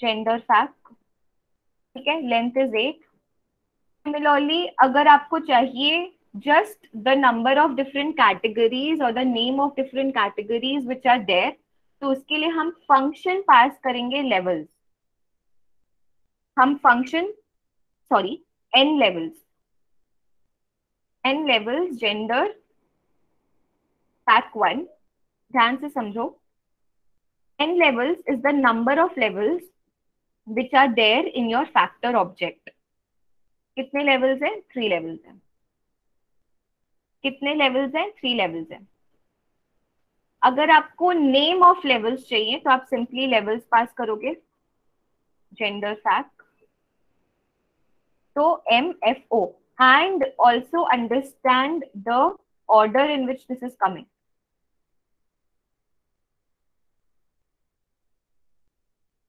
जेंडर फैक्ट ठीक है? लेंथ इज़ एट सिमिलरली अगर आपको चाहिए just the number of different categories और the name of different categories which are there तो उसके लिए हम फ़ंक्शन पास करेंगे लेवल्स हम function sorry N levels N levels gender fact one ध्यान से समझो। N levels is the number of levels which are there in your factor object कितने लेवल्स हैं? थ्री लेवल्स हैं। कितने लेवल्स हैं? थ्री लेवल्स हैं। अगर आपको नेम ऑफ़ लेवल्स चाहिए तो आप सिंपली लेवल्स पास करोगे। जेंडर फैक्ट तो M F O and also understand the order in which this is coming.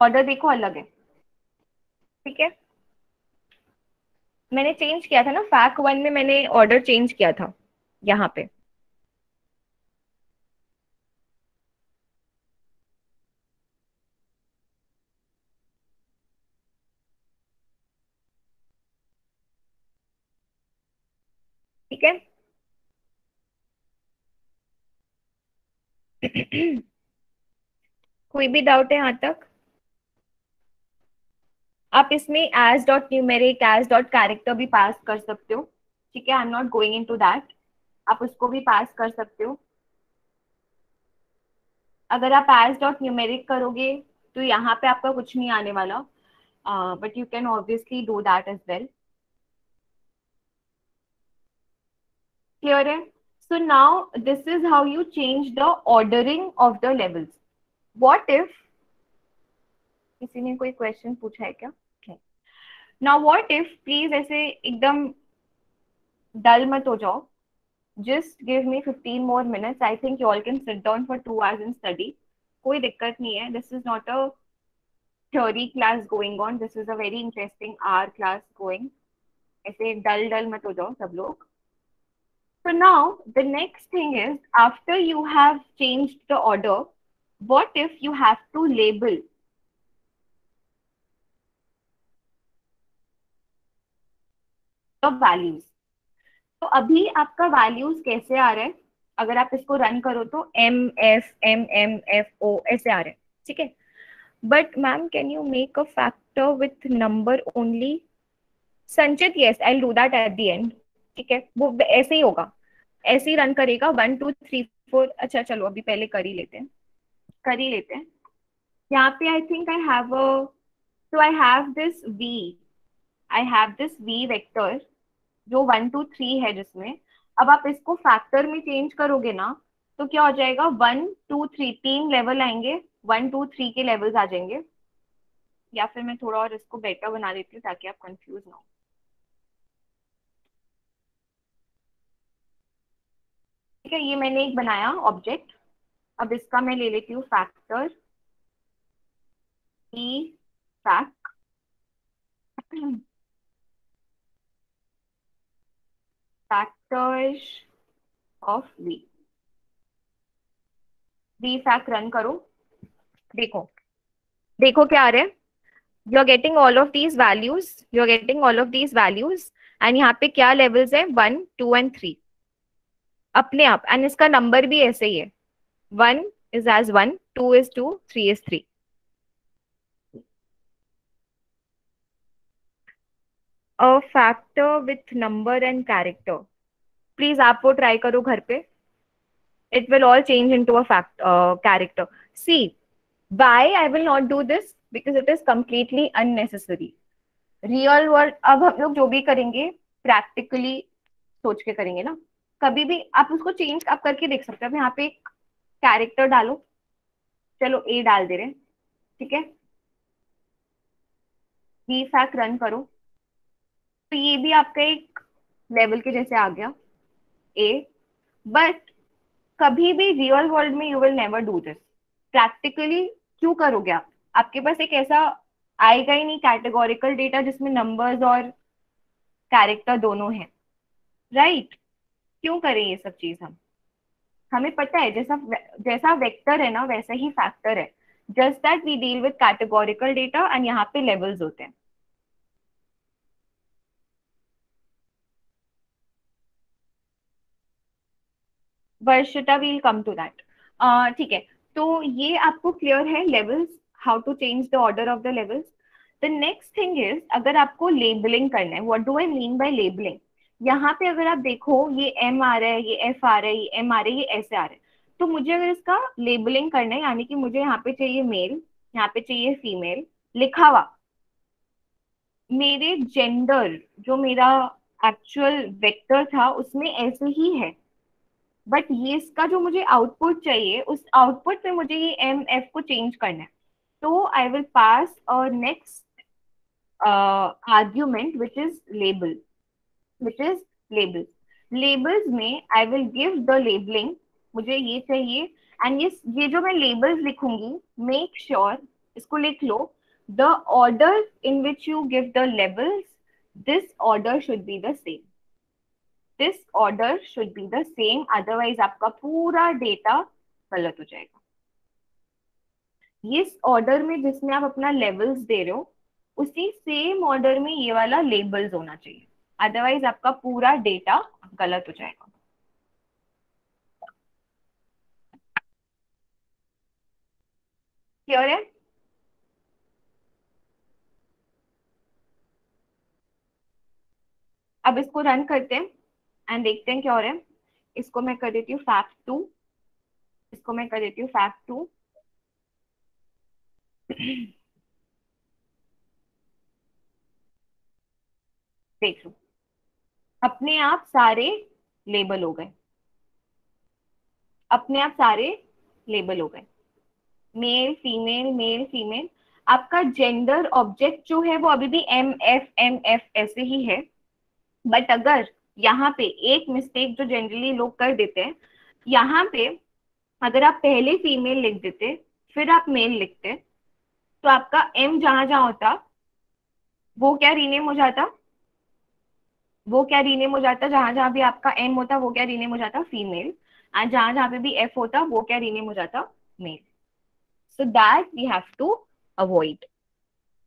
Order देखो अलग है ठीक है मैंने चेंज किया था ना फैक वन में मैंने ऑर्डर चेंज किया था यहाँ पे ठीक है कोई भी डाउट है यहाँ तक? आप इसमें as dot numeric as dot character भी पास कर सकते हो। ठीक है I am not going into that आप उसको भी पास कर सकते हो। अगर आप एज डॉट न्यूमेरिक करोगे तो यहाँ पे आपका कुछ नहीं आने वाला। But you can obviously do that as well clear है? So now this is how you change the ordering of the levels what if किसी ने कोई क्वेश्चन पूछा है क्या okay. now what if please ऐसे एकदम डल मत हो जाओ just give me 15 more minutes i think you all can sit down for two hours and study कोई दिक्कत नहीं है this is not a theory class going on this is a very interesting hour class going ऐसे डल डल मत हो जाओ सब लोग So now the next thing is after you have changed the order, what if you have to label? Values? तो अभी आपका values कैसे आ रहे हैं? अगर आप इसको रन करो तो M F M M F O ऐसे आ रहे हैं ठीक है? But ma'am can you make a factor with number only Sanchit yes I do that at the end ठीक है? वो ऐसे ही होगा। ऐसे ही रन करेगा। वन टू थ्री फोर अच्छा चलो, अभी पहले कर ही लेते हैं। कर ही लेते हैं। यहाँ पे I think I have so I have this V I have this V vector जो वन टू थ्री है जिसमें। अब आप इसको फैक्टर में चेंज करोगे ना तो क्या हो जाएगा? वन टू थ्री तीन लेवल आएँगे। वन टू थ्री के लेवल्स आ जाएँगे। या फिर मैं थोड़ा और इसको बेटर बना देती हूँ ताकि आप कंफ्यूज ना हो। ठीक है, ये मैंने एक बनाया ऑब्जेक्ट अब इसका मैं ले लेती हूँ फैक्टर ई फैक फैक्टर्स ऑफ़ वी वी फैक रन करो. देखो. देखो क्या आ रहा है? You are getting all of these values you are getting all of these values and यहाँ पे क्या लेवल्स है? वन टू एंड थ्री अपने आप एंड इसका नंबर भी ऐसे ही है। One is as one two is two three is three a factor with number and character please आप वो ट्राई करो घर पे। It will all change into a fact character see why I will not do this because it is completely unnecessary real world अब हम लोग जो भी करेंगे प्रैक्टिकली सोच के करेंगे ना। कभी भी आप उसको चेंज आप करके देख सकते हो। यहाँ पे एक कैरेक्टर डालो। चलो ए डाल दे रहे ठीक है? वी फैक रन करो। तो ये भी आपका एक लेवल के जैसे आ गया। ए बट कभी भी रियल वर्ल्ड में you will never do this practically क्यों करोगे आप? आपके पास एक ऐसा आएगा ही नहीं कैटेगोरिकल डेटा जिसमें नंबर्स और कैरेक्टर दोनों हैं। Right right? क्यों करें ये सब चीज़ हम? हमें पता है, जैसा जैसा वेक्टर है ना, वैसा ही फैक्टर है। Just that we deal with categorical data and यहाँ पे लेवल्स होते हैं। Varshita we'll come to that ठीक है तो ये आपको क्लियर है levels how to change the order of the levels the next thing is अगर आपको लेबलिंग करना है what do I mean by labelling यहाँ पे अगर आप देखो, ये एम आ रहा है, ये एफ़ आ रहा है, ये एम आ रहा है, ये ऐसे आ रहा है। तो मुझे अगर इसका लेबलिंग करना है, यानी कि मुझे यहाँ पे चाहिए मेल यहाँ पे चाहिए फीमेल लिखा हुआ, मेरे जेंडर जो मेरा एक्चुअल वेक्टर था, उसमें ऐसे ही है। बट ये इसका जो मुझे आउटपुट चाहिए, उस आउटपुट में मुझे ये एम एफ़ को चेंज करना है। तो I will pass next argument which is label which is labels. Labels में I will give the labeling. मुझे ये चाहिए. एंड ये ये जो मैं लेबल्स लिखूँगी मेक श्योर sure, इसको लिख लो. The order in which you give the labels this order should be the same. This order should be the same otherwise आपका पूरा डेटा गलत हो जाएगा. इस ऑर्डर में जिसमें आप अपना लेवल्स दे रहे हो उसी सेम ऑर्डर में ये वाला लेबल्स होना चाहिए. अदरवाइज़ आपका पूरा डेटा गलत हो जाएगा। क्लियर है? अब इसको रन करते हैं एंड देखते हैं क्या हो रहा है। इसको मैं कर देती हूँ फैक्ट टू इसको मैं कर देती हूँ फैक्ट टू देख लो। अपने आप सारे लेबल हो गए। अपने आप सारे लेबल हो गए। मेल फीमेल मेल फीमेल आपका जेंडर ऑब्जेक्ट जो है वो अभी भी एम एफ़ एम एफ़ ऐसे ही है। बट अगर यहाँ पे एक मिस्टेक जो जनरली लोग कर देते हैं, यहाँ पे अगर आप पहले फीमेल लिख देते, फिर आप मेल लिखते तो आपका एम जहाँ जहाँ होता, वो क्या रीनेम हो जाता? वो क्या रीनेम हो जाता है जहाँ जहाँ भी आपका एम होता, वो क्या रीनेम हो जाता? फीमेल एंड जहाँ जहाँ पे भी एफ़ होता, वो क्या रीनेम हो जाता? Male so that we have to avoid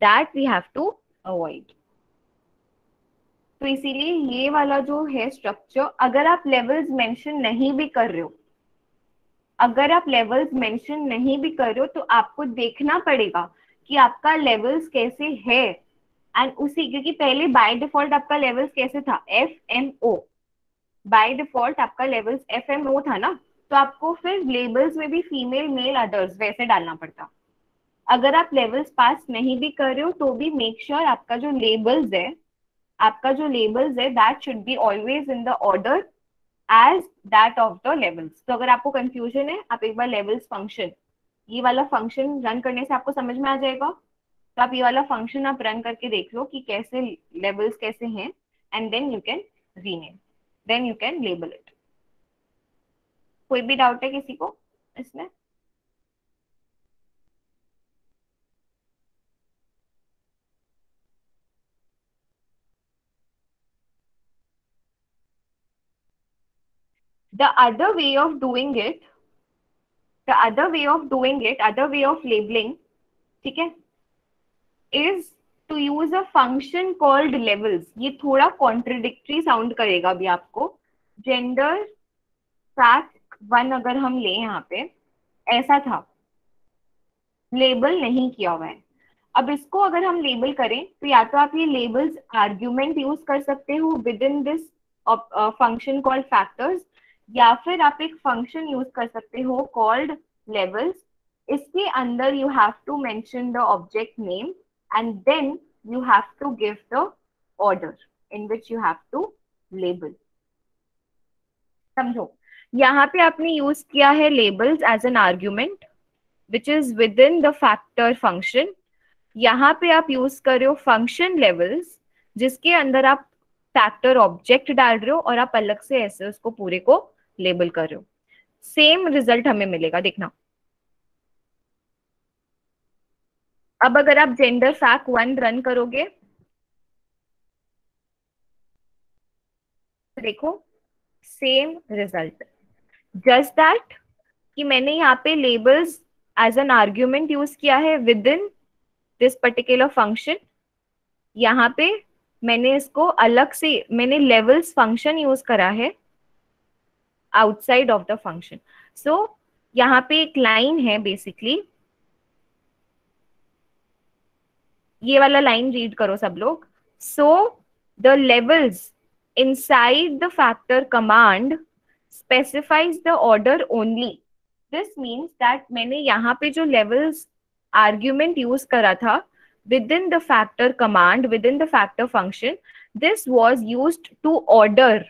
that we have to avoid तो इसीलिए ये वाला जो है स्ट्रक्चर अगर आप लेवल्स मेंशन नहीं भी कर रहे हो, अगर आप लेवल्स मेंशन नहीं भी कर रहे हो तो आपको देखना पड़ेगा कि आपका लेवल्स कैसे है। एंड उसी, क्योंकि पहले बाय डिफ़ॉल्ट आपका लेवल्स कैसे था? F M O by default आपका लेवल्स एफ़ एम ओ था ना? तो आपको फिर लेबल्स में भी फीमेल मेल अदर्स वैसे डालना पड़ता। अगर आप लेवल्स पास नहीं भी कर रहे हो तो भी मेक श्योर sure आपका जो लेबल्स है, आपका जो लेबल्स है that should be always in the order as that of the levels तो अगर आपको कंफ्यूजन है, आप एक बार लेवल्स फ़ंक्शन ये वाला फ़ंक्शन रन करने से आपको समझ में आ जाएगा। तो आप ये वाला फ़ंक्शन आप रन करके देख लो कि कैसे लेवल्स कैसे हैं and then you can rename then you can label it कोई भी डाउट है किसी को इसमें? The other way of doing it, the other way of doing it, other way of labeling, ठीक है? Is to use a function called levels. ये थोड़ा contradictory साउंड करेगा अभी आपको। जेंडर fact वन अगर हम ले यहाँ पे, ऐसा था। लेबल नहीं किया हुआ है। अब इसको अगर हम लेबल करें तो या तो आप ये लेबल्स आर्ग्यूमेंट यूज़ कर सकते हो within this function called factors या फिर आप एक फ़ंक्शन यूज़ कर सकते हो कॉल्ड लेवल्स इसके अंदर you have to mention the object name and then you have to give the order in which you have to label समझो यहाँ पे आपने यूज़ किया है labels as an argument which is within the factor function यहाँ पे आप use कर रहे हो फ़ंक्शन लेवल्स जिसके अंदर आप फैक्टर ऑब्जेक्ट डाल रहे हो और आप अलग से ऐसे उसको पूरे को लेबल कर रहे हो सेम रिज़ल्ट हमें मिलेगा देखना अब अगर आप जेंडर फैक्ट वन रन करोगे, देखो सेम रिज़ल्ट जस्ट दैट कि मैंने यहाँ पे labels as an argument use किया है within this particular function यहाँ पे मैंने इसको अलग से, मैंने लेवल्स फ़ंक्शन यूज़ करा है outside of the function so यहाँ पे एक लाइन है बेसिकली ये वाला लाइन रीड करो सब लोग. So the levels inside the factor command specifies the order only this means that मैंने यहाँ पे जो लेवल्स आर्ग्यूमेंट यूज़ करा था within the factor command within the factor function this was used to order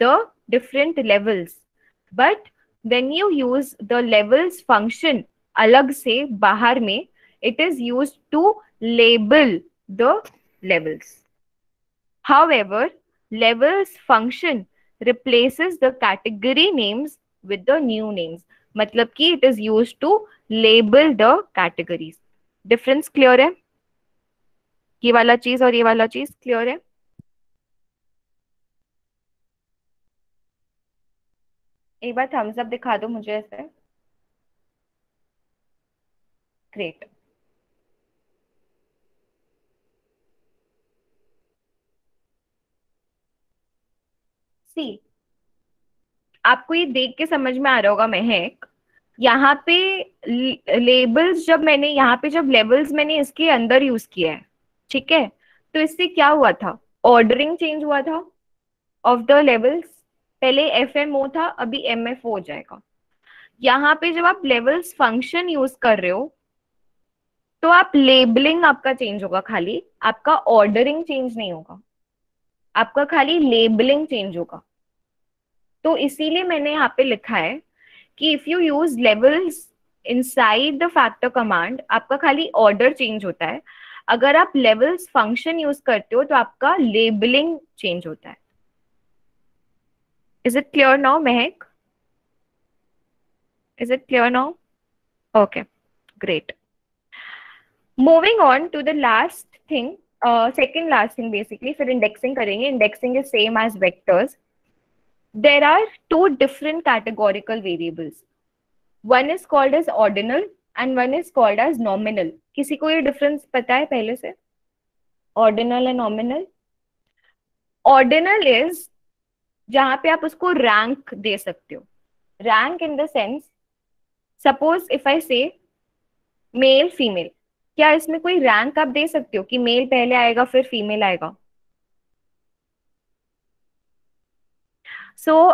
the different levels but when you use the levels function अलग से बाहर में it is used to label the levels however levels function replaces the category names with the new names matlab ki it is used to label the categories difference clear है ये वाला चीज और ये वाला चीज क्लियर है एक बार थम्स अप दिखा दो मुझे ऐसे ग्रेट सी। आपको ये देख के समझ में आ रहा होगा महक, यहाँ पे लेबल्स जब मैंने, यहाँ पे जब लेवल्स मैंने इसके अंदर यूज़ किया है, ठीक है? तो इससे क्या हुआ था? ऑर्डरिंग चेंज हुआ था ऑफ़ द लेवल्स पहले एफ़ एम ओ था, अभी एम एफ़ ओ हो जाएगा। यहाँ पे जब आप लेवल्स फ़ंक्शन यूज़ कर रहे हो तो आप लेबलिंग आपका चेंज होगा खाली, आपका ऑर्डरिंग चेंज नहीं होगा। आपका खाली लेबलिंग चेंज होगा। तो इसीलिए मैंने यहाँ पे लिखा है कि if you use levels inside the factor command आपका खाली ऑर्डर चेंज होता है। अगर आप लेवल्स फ़ंक्शन यूज़ करते हो तो आपका लेबलिंग चेंज होता है। Is it clear now Mahak is it clear now okay great moving on to the last thing second last thing basically फिर इंडेक्सिंग करेंगे. Indexing is same as vectors there are two different categorical variables one is called as ordinal and one is called as nominal किसी को ये difference पता है पहले से? Ordinal and nominal ordinal is जहाँ पे आप उसको रैंक दे सकते हो. Rank in the sense suppose if I say male female क्या इसमें कोई रैंक आप दे सकते हो कि मेल पहले आएगा फिर फीमेल आएगा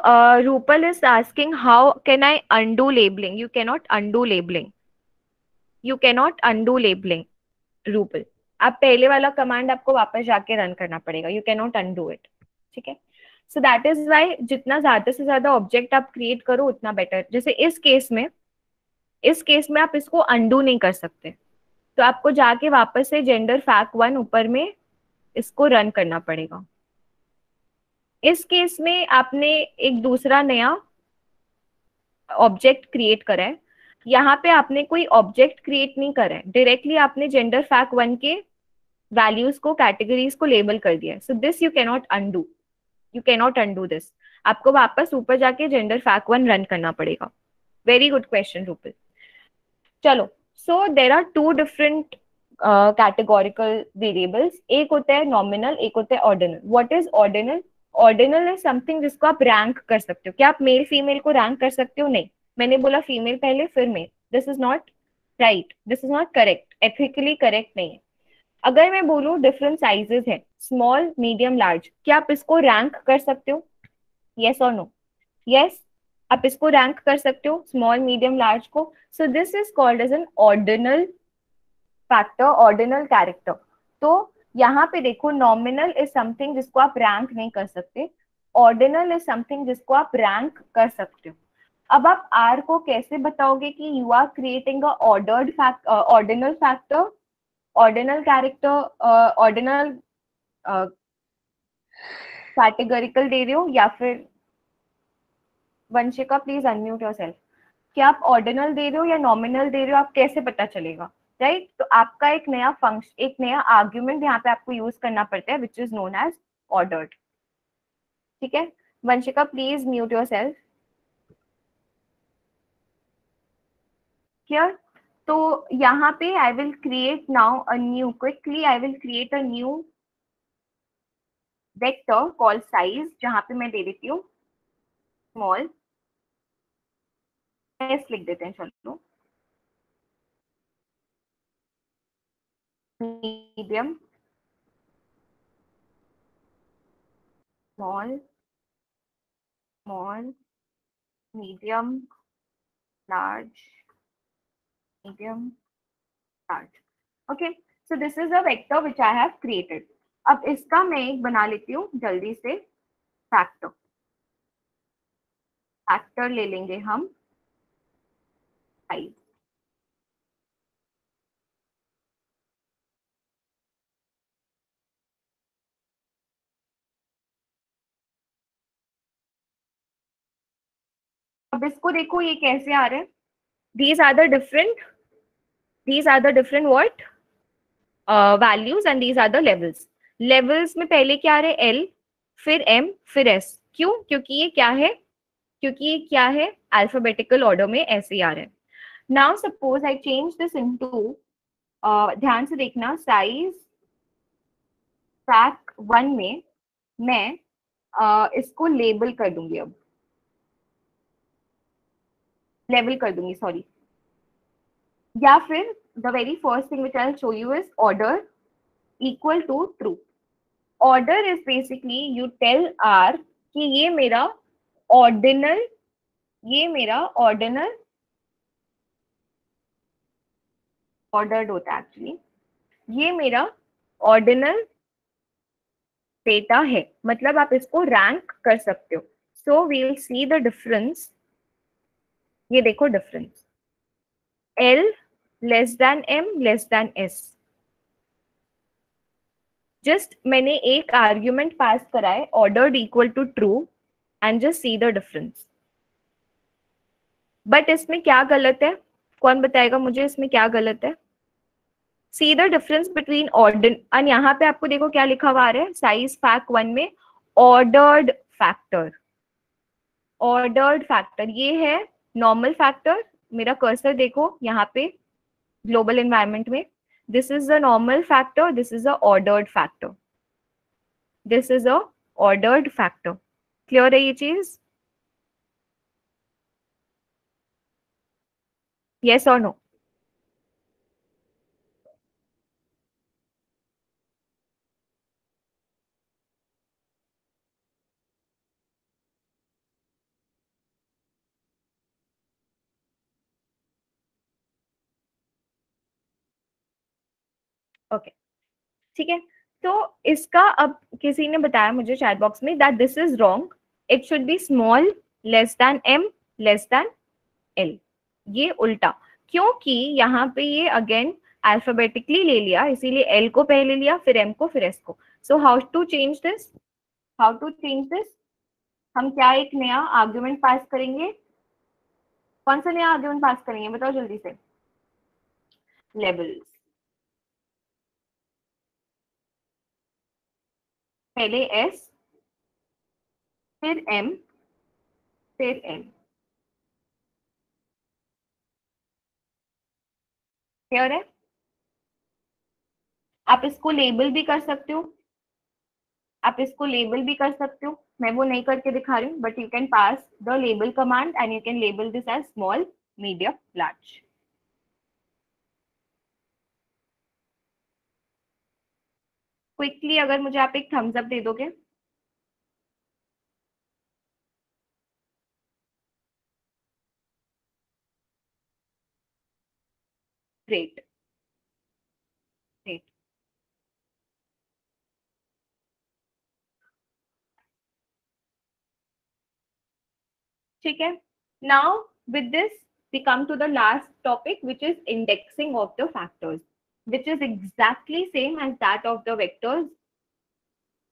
uh, Rupal is asking how can I undo labeling? You cannot undo labeling. You cannot undo labeling. Rupal. आप पहले वाला कमांड आपको वापस जाके रन करना पड़ेगा you can not undo it ठीक है सो दैट इज़ वाई जितना ज़्यादा से ज़्यादा ऑब्जेक्ट आप क्रिएट करो उतना बेटर जैसे इस केस में इस केस में आप इसको अनडू नहीं कर सकते तो आपको जाके वापस से जेंडर फैक्ट वन ऊपर में इसको रन करना पड़ेगा। इस केस में आपने एक दूसरा नया ऑब्जेक्ट क्रिएट करा है। यहाँ पे आपने कोई ऑब्जेक्ट क्रिएट नहीं करा है। डायरेक्टली आपने जेंडर फैक्ट वन के वैल्यूज़ को कैटेगरीज को लेबल कर दिया so this you cannot undo you cannot undo this आपको वापस ऊपर जाके जेंडर फैक्ट वन रन करना पड़ेगा। वेरी गुड क्वेश्चन रूपल चलो so there are two different categorical variables एक होता है नॉमिनल एक होता है ordinal what is ordinal ordinal is something जिसको आप रैंक कर सकते हो। क्या आप मेल फीमेल को रैंक कर सकते हो? नहीं। मैंने बोला फीमेल पहले, फिर male this is not right this is not correct ethically correct नहीं है। अगर मैं बोलूँ डिफरेंट साइजेस है स्मॉल मीडियम लार्ज क्या आप इसको रैंक कर सकते हो? यस और नो यस आप इसको रैंक कर सकते हो स्मॉल मीडियम लार्ज को। So this is called as an ordinal factor ordinal character तो यहाँ पे देखो नॉमिनल इज़ समथिंग जिसको आप रैंक नहीं कर सकते। ऑर्डिनल इज़ समथिंग जिसको आप रैंक कर सकते हो। अब आप आर को कैसे बताओगे कि you are creating ordered ordinal factor ordinal character ordinal categorical दे रहे हो या फिर Vanshika please unmute yourself क्या आप ऑर्डिनल दे रहे हो या नॉमिनल दे रहे हो, आप कैसे पता चलेगा? Right right? तो आपका एक नया फ़ंक्शन एक नया आर्ग्यूमेंट यहाँ पे आपको यूज़ करना पड़ता है which is known as ordered ठीक है? Vanshika please mute yourself clear तो यहाँ पे I will create now a new quickly I will create a new vector call size जहाँ पे मैं दे देती हूँ। स्मॉल एस लिख देते हैं, चलो। Medium small small medium large medium large okay so this is a vector which I have created अब इसका मैं एक बना लेती हूँ जल्दी से फैक्टर फैक्टर ले लेंगे हम फाइव अब इसको देखो ये कैसे आ रहे हैं। These are the different these are the different word values and these are the levels levels में पहले क्या आ रहे है? एल फिर एम फिर एस क्यों? क्योंकि ये क्या है? क्योंकि ये क्या है? अल्फाबेटिकल ऑर्डर में ऐसे आ रहा है now suppose I change this into ध्यान से देखना साइज़ फैक वन में मैं uh, इसको लेबल कर दूँगी अब। लेबल कर दूँगी सॉरी या फिर the very first thing which I show you is order equal to true order is basically you tell R कि ये मेरा ऑर्डिनल, ये मेरा ऑर्डिनल ऑर्डर्ड होता है एक्चुअली ये मेरा ऑर्डिनल डेटा है। मतलब आप इसको रैंक कर सकते हो। So we'll see the difference ये देखो difference L less than M less than S just मैंने एक आर्ग्यूमेंट पास करा है ordered equal to true and just see the difference but इसमें क्या गलत है? कौन बताएगा मुझे इसमें क्या गलत है? See the difference between order and यहाँ पे आपको देखो क्या लिखा हुआ है? साइज़ फैक्ट वन में ऑर्डर्ड फैक्टर ऑर्डर्ड फैक्टर ये है नॉर्मल फैक्टर मेरा कर्सर देखो यहाँ पे ग्लोबल एनवायरमेंट में. This is a normal factor, this is a ordered factor. This is a ordered factor. Clear है ये चीज़ यस और नो ओके ठीक है तो इसका अब किसी ने बताया मुझे चैट बॉक्स में that this is wrong it should be small less than M less than L ये उल्टा। क्योंकि यहाँ पे ये अगेन अल्फाबेटिकली ले लिया, इसीलिए एल को पहले लिया, फिर एम को, फिर एस को। So how to change this how to change this हम क्या एक नया आर्ग्यूमेंट पास करेंगे? कौन सा नया आर्ग्यूमेंट पास करेंगे? बताओ जल्दी से। लेवल्स पहले एस फिर एम फिर एन क्लियर है? आप इसको लेबल भी कर सकते हो। आप इसको लेबल भी कर सकते हो। मैं वो नहीं करके दिखा रही हूँ but you can pass the label command and you can label this as small medium large quickly अगर मुझे आप एक थम्स अप दे दोगे? ग्रेट ठीक है? Now with this we come to the last topic which is indexing of the factors which is exactly same as that of the vectors.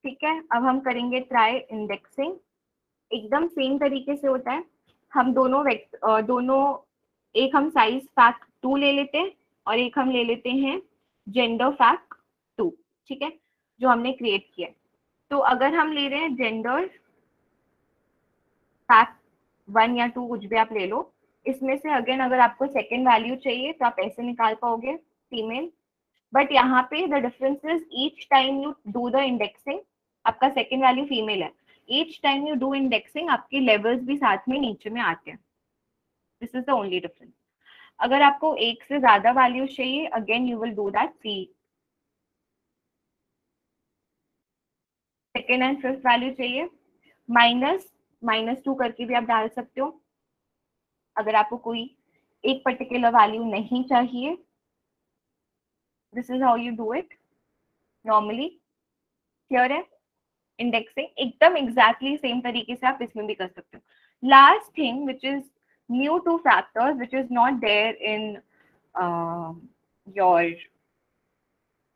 ठीक है? अब हम करेंगे ट्राई इंडेक्सिंग एकदम सेम तरीके से होता है। हम दोनों वेक्ट दोनों, एक हम साइज़ फैक्ट टू ले लेते हैं और एक हम ले लेते हैं जेंडर फैक्ट टू ठीक है? जो हमने क्रिएट किया है। तो अगर हम ले रहे हैं जेंडर फैक्ट वन या टू कुछ भी आप ले लो, इसमें से अगेन अगर आपको सेकेंड वैल्यू चाहिए तो आप ऐसे निकाल पाओगे फीमेल बट यहाँ पे the difference is each time you do the indexing आपका सेकेंड वैल्यू फीमेल है। Each time you do indexing आपके लेवल्स भी साथ में नीचे में आते हैं। This is the only difference अगर आपको एक से ज़्यादा वैल्यू चाहिए again you will do that see second and fifth value चाहिए। माइनस माइनस टू करके भी आप डाल सकते हो। अगर आपको कोई एक पर्टिकुलर वैल्यू नहीं चाहिए this is how you do it normally clear है इंडेक्सिंग एकदम एग्जैक्टली सेम तरीके से आप इसमें भी कर सकते हो last thing which is new two factors which is not there in your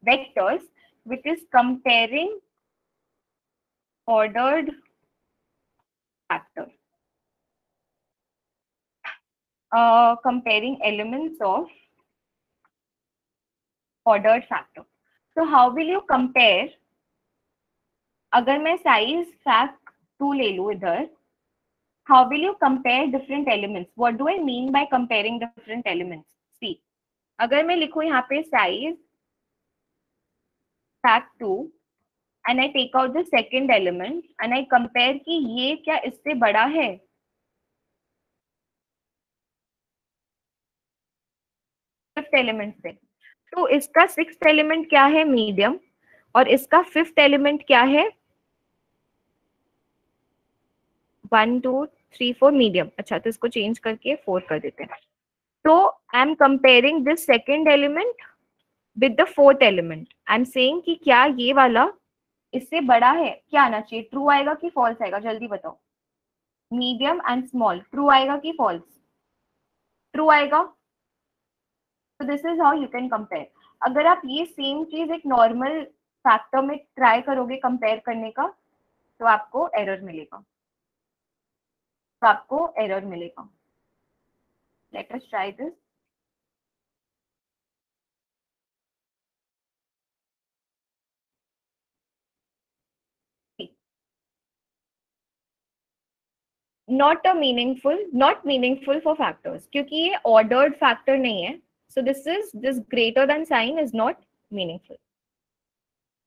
vectors which is comparing ordered factors uh, comparing elements of ordered factor so how will you compare अगर मैं साइज़ फैक्ट टू ले लू इधर how will you compare different elements what do i mean by comparing different elements see अगर मैं लिखूं यहाँ पे size fact 2 and I take out the second element and I compare कि ये क्या इससे बड़ा है एलिमेंट से तो इसका सिक्स एलिमेंट क्या है? मीडियम और इसका फिफ्थ एलिमेंट क्या है? One two three four medium अच्छा तो इसको चेंज करके फोर कर देते हैं। तो I am comparing this second element with the fourth element I am saying कि क्या ये वाला इससे बड़ा है? क्या आना चाहिए? ट्रू आएगा कि फॉल्स आएगा? जल्दी बताओ। मीडियम एंड स्मॉल ट्रू आएगा कि फॉल्स ट्रू आएगा? तो this is how you can compare अगर आप ये सेम चीज़ एक नॉर्मल फैक्टर में ट्राई करोगे कंपेयर करने का तो आपको एरर मिलेगा। तो आपको एरर मिलेगा। Let us try this not a meaningful not meaningful for factors क्योंकि ये ऑर्डर्ड फैक्टर नहीं है। so this is this greater than sign is not meaningful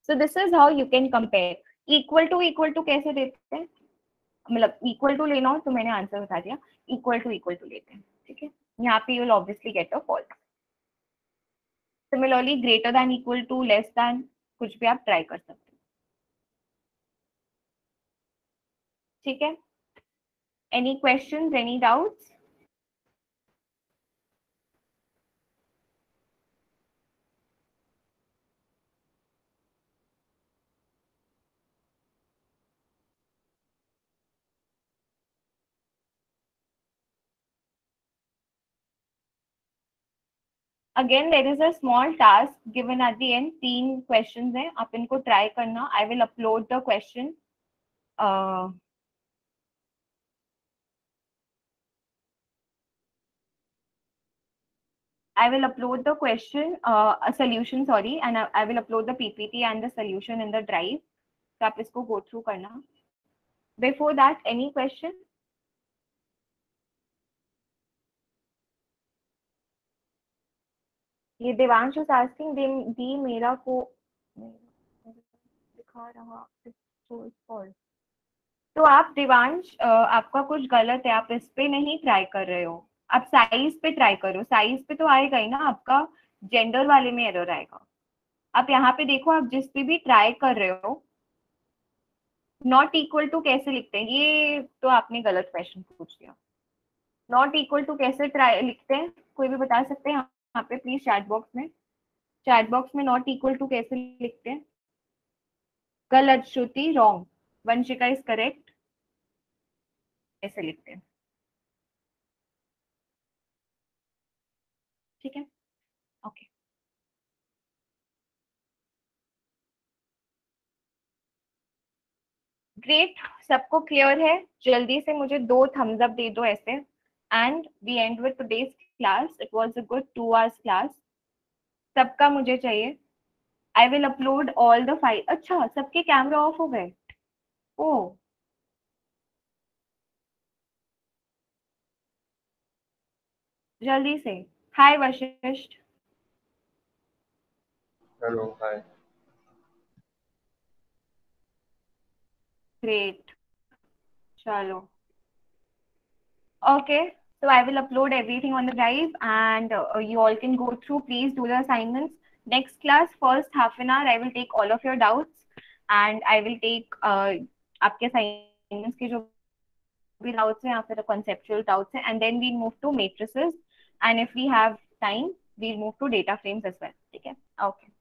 so this is how you can compare equal to equal to कैसे देते हैं मतलब equal to लेना हो तो मैंने आंसर बता दिया equal to equal to लेते हैं ठीक है यहाँ पे you will obviously get a false similarly greater than equal to less than कुछ भी आप ट्राई कर सकते हो ठीक है any questions any doubts again there is a small task given at the end तीन questions हैं आप इनको try करना I will upload the question uh, I will upload the question, uh, a solution, sorry, and I, I, will upload the PPT and the solution in the drive. So आप इसको go through करना. Before that, any question? ये Devansh is asking दी, दी मेरा को दिखा रहा तो आप देवांश आपका कुछ गलत है आप इस पे नहीं ट्राई कर रहे हो। आप साइज़ पे ट्राई करो। साइज़ पे तो आएगा ही ना आपका जेंडर वाले में एरर आएगा। आप यहाँ पे देखो आप जिस पे भी ट्राई कर रहे हो नॉट इक्वल टू कैसे लिखते हैं? ये तो आपने गलत क्वेश्चन पूछ लिया। नॉट इक्वल टू कैसे ट्राई लिखते हैं? कोई भी बता सकते हैं? यहाँ पे प्लीज़ चैट बॉक्स में। चैट बॉक्स में नॉट इक्वल टू कैसे लिखते हैं? गलत Shruti wrong Vanshika is correct ऐसे लिखते हैं। ठीक है? ओके ग्रेट सबको क्लियर है? जल्दी से मुझे दो थम्स अप दे दो ऐसे। And we end with today's class it was a good two hours class सबका मुझे चाहिए I will upload all the file अच्छा सबके कैमरा ऑफ़ हो गए ओ जल्दी से hi Vashishtha hello hi great चलो okay. so i will upload everything on the drive and uh, you all can go through please do the assignments next class first half an hour i will take all of your doubts and i will take uh, आपके assignments के जो भी doubts हैं या फिर conceptual doubts हैं and then we move to matrices and if we have time we'll move to data frames as well okay okay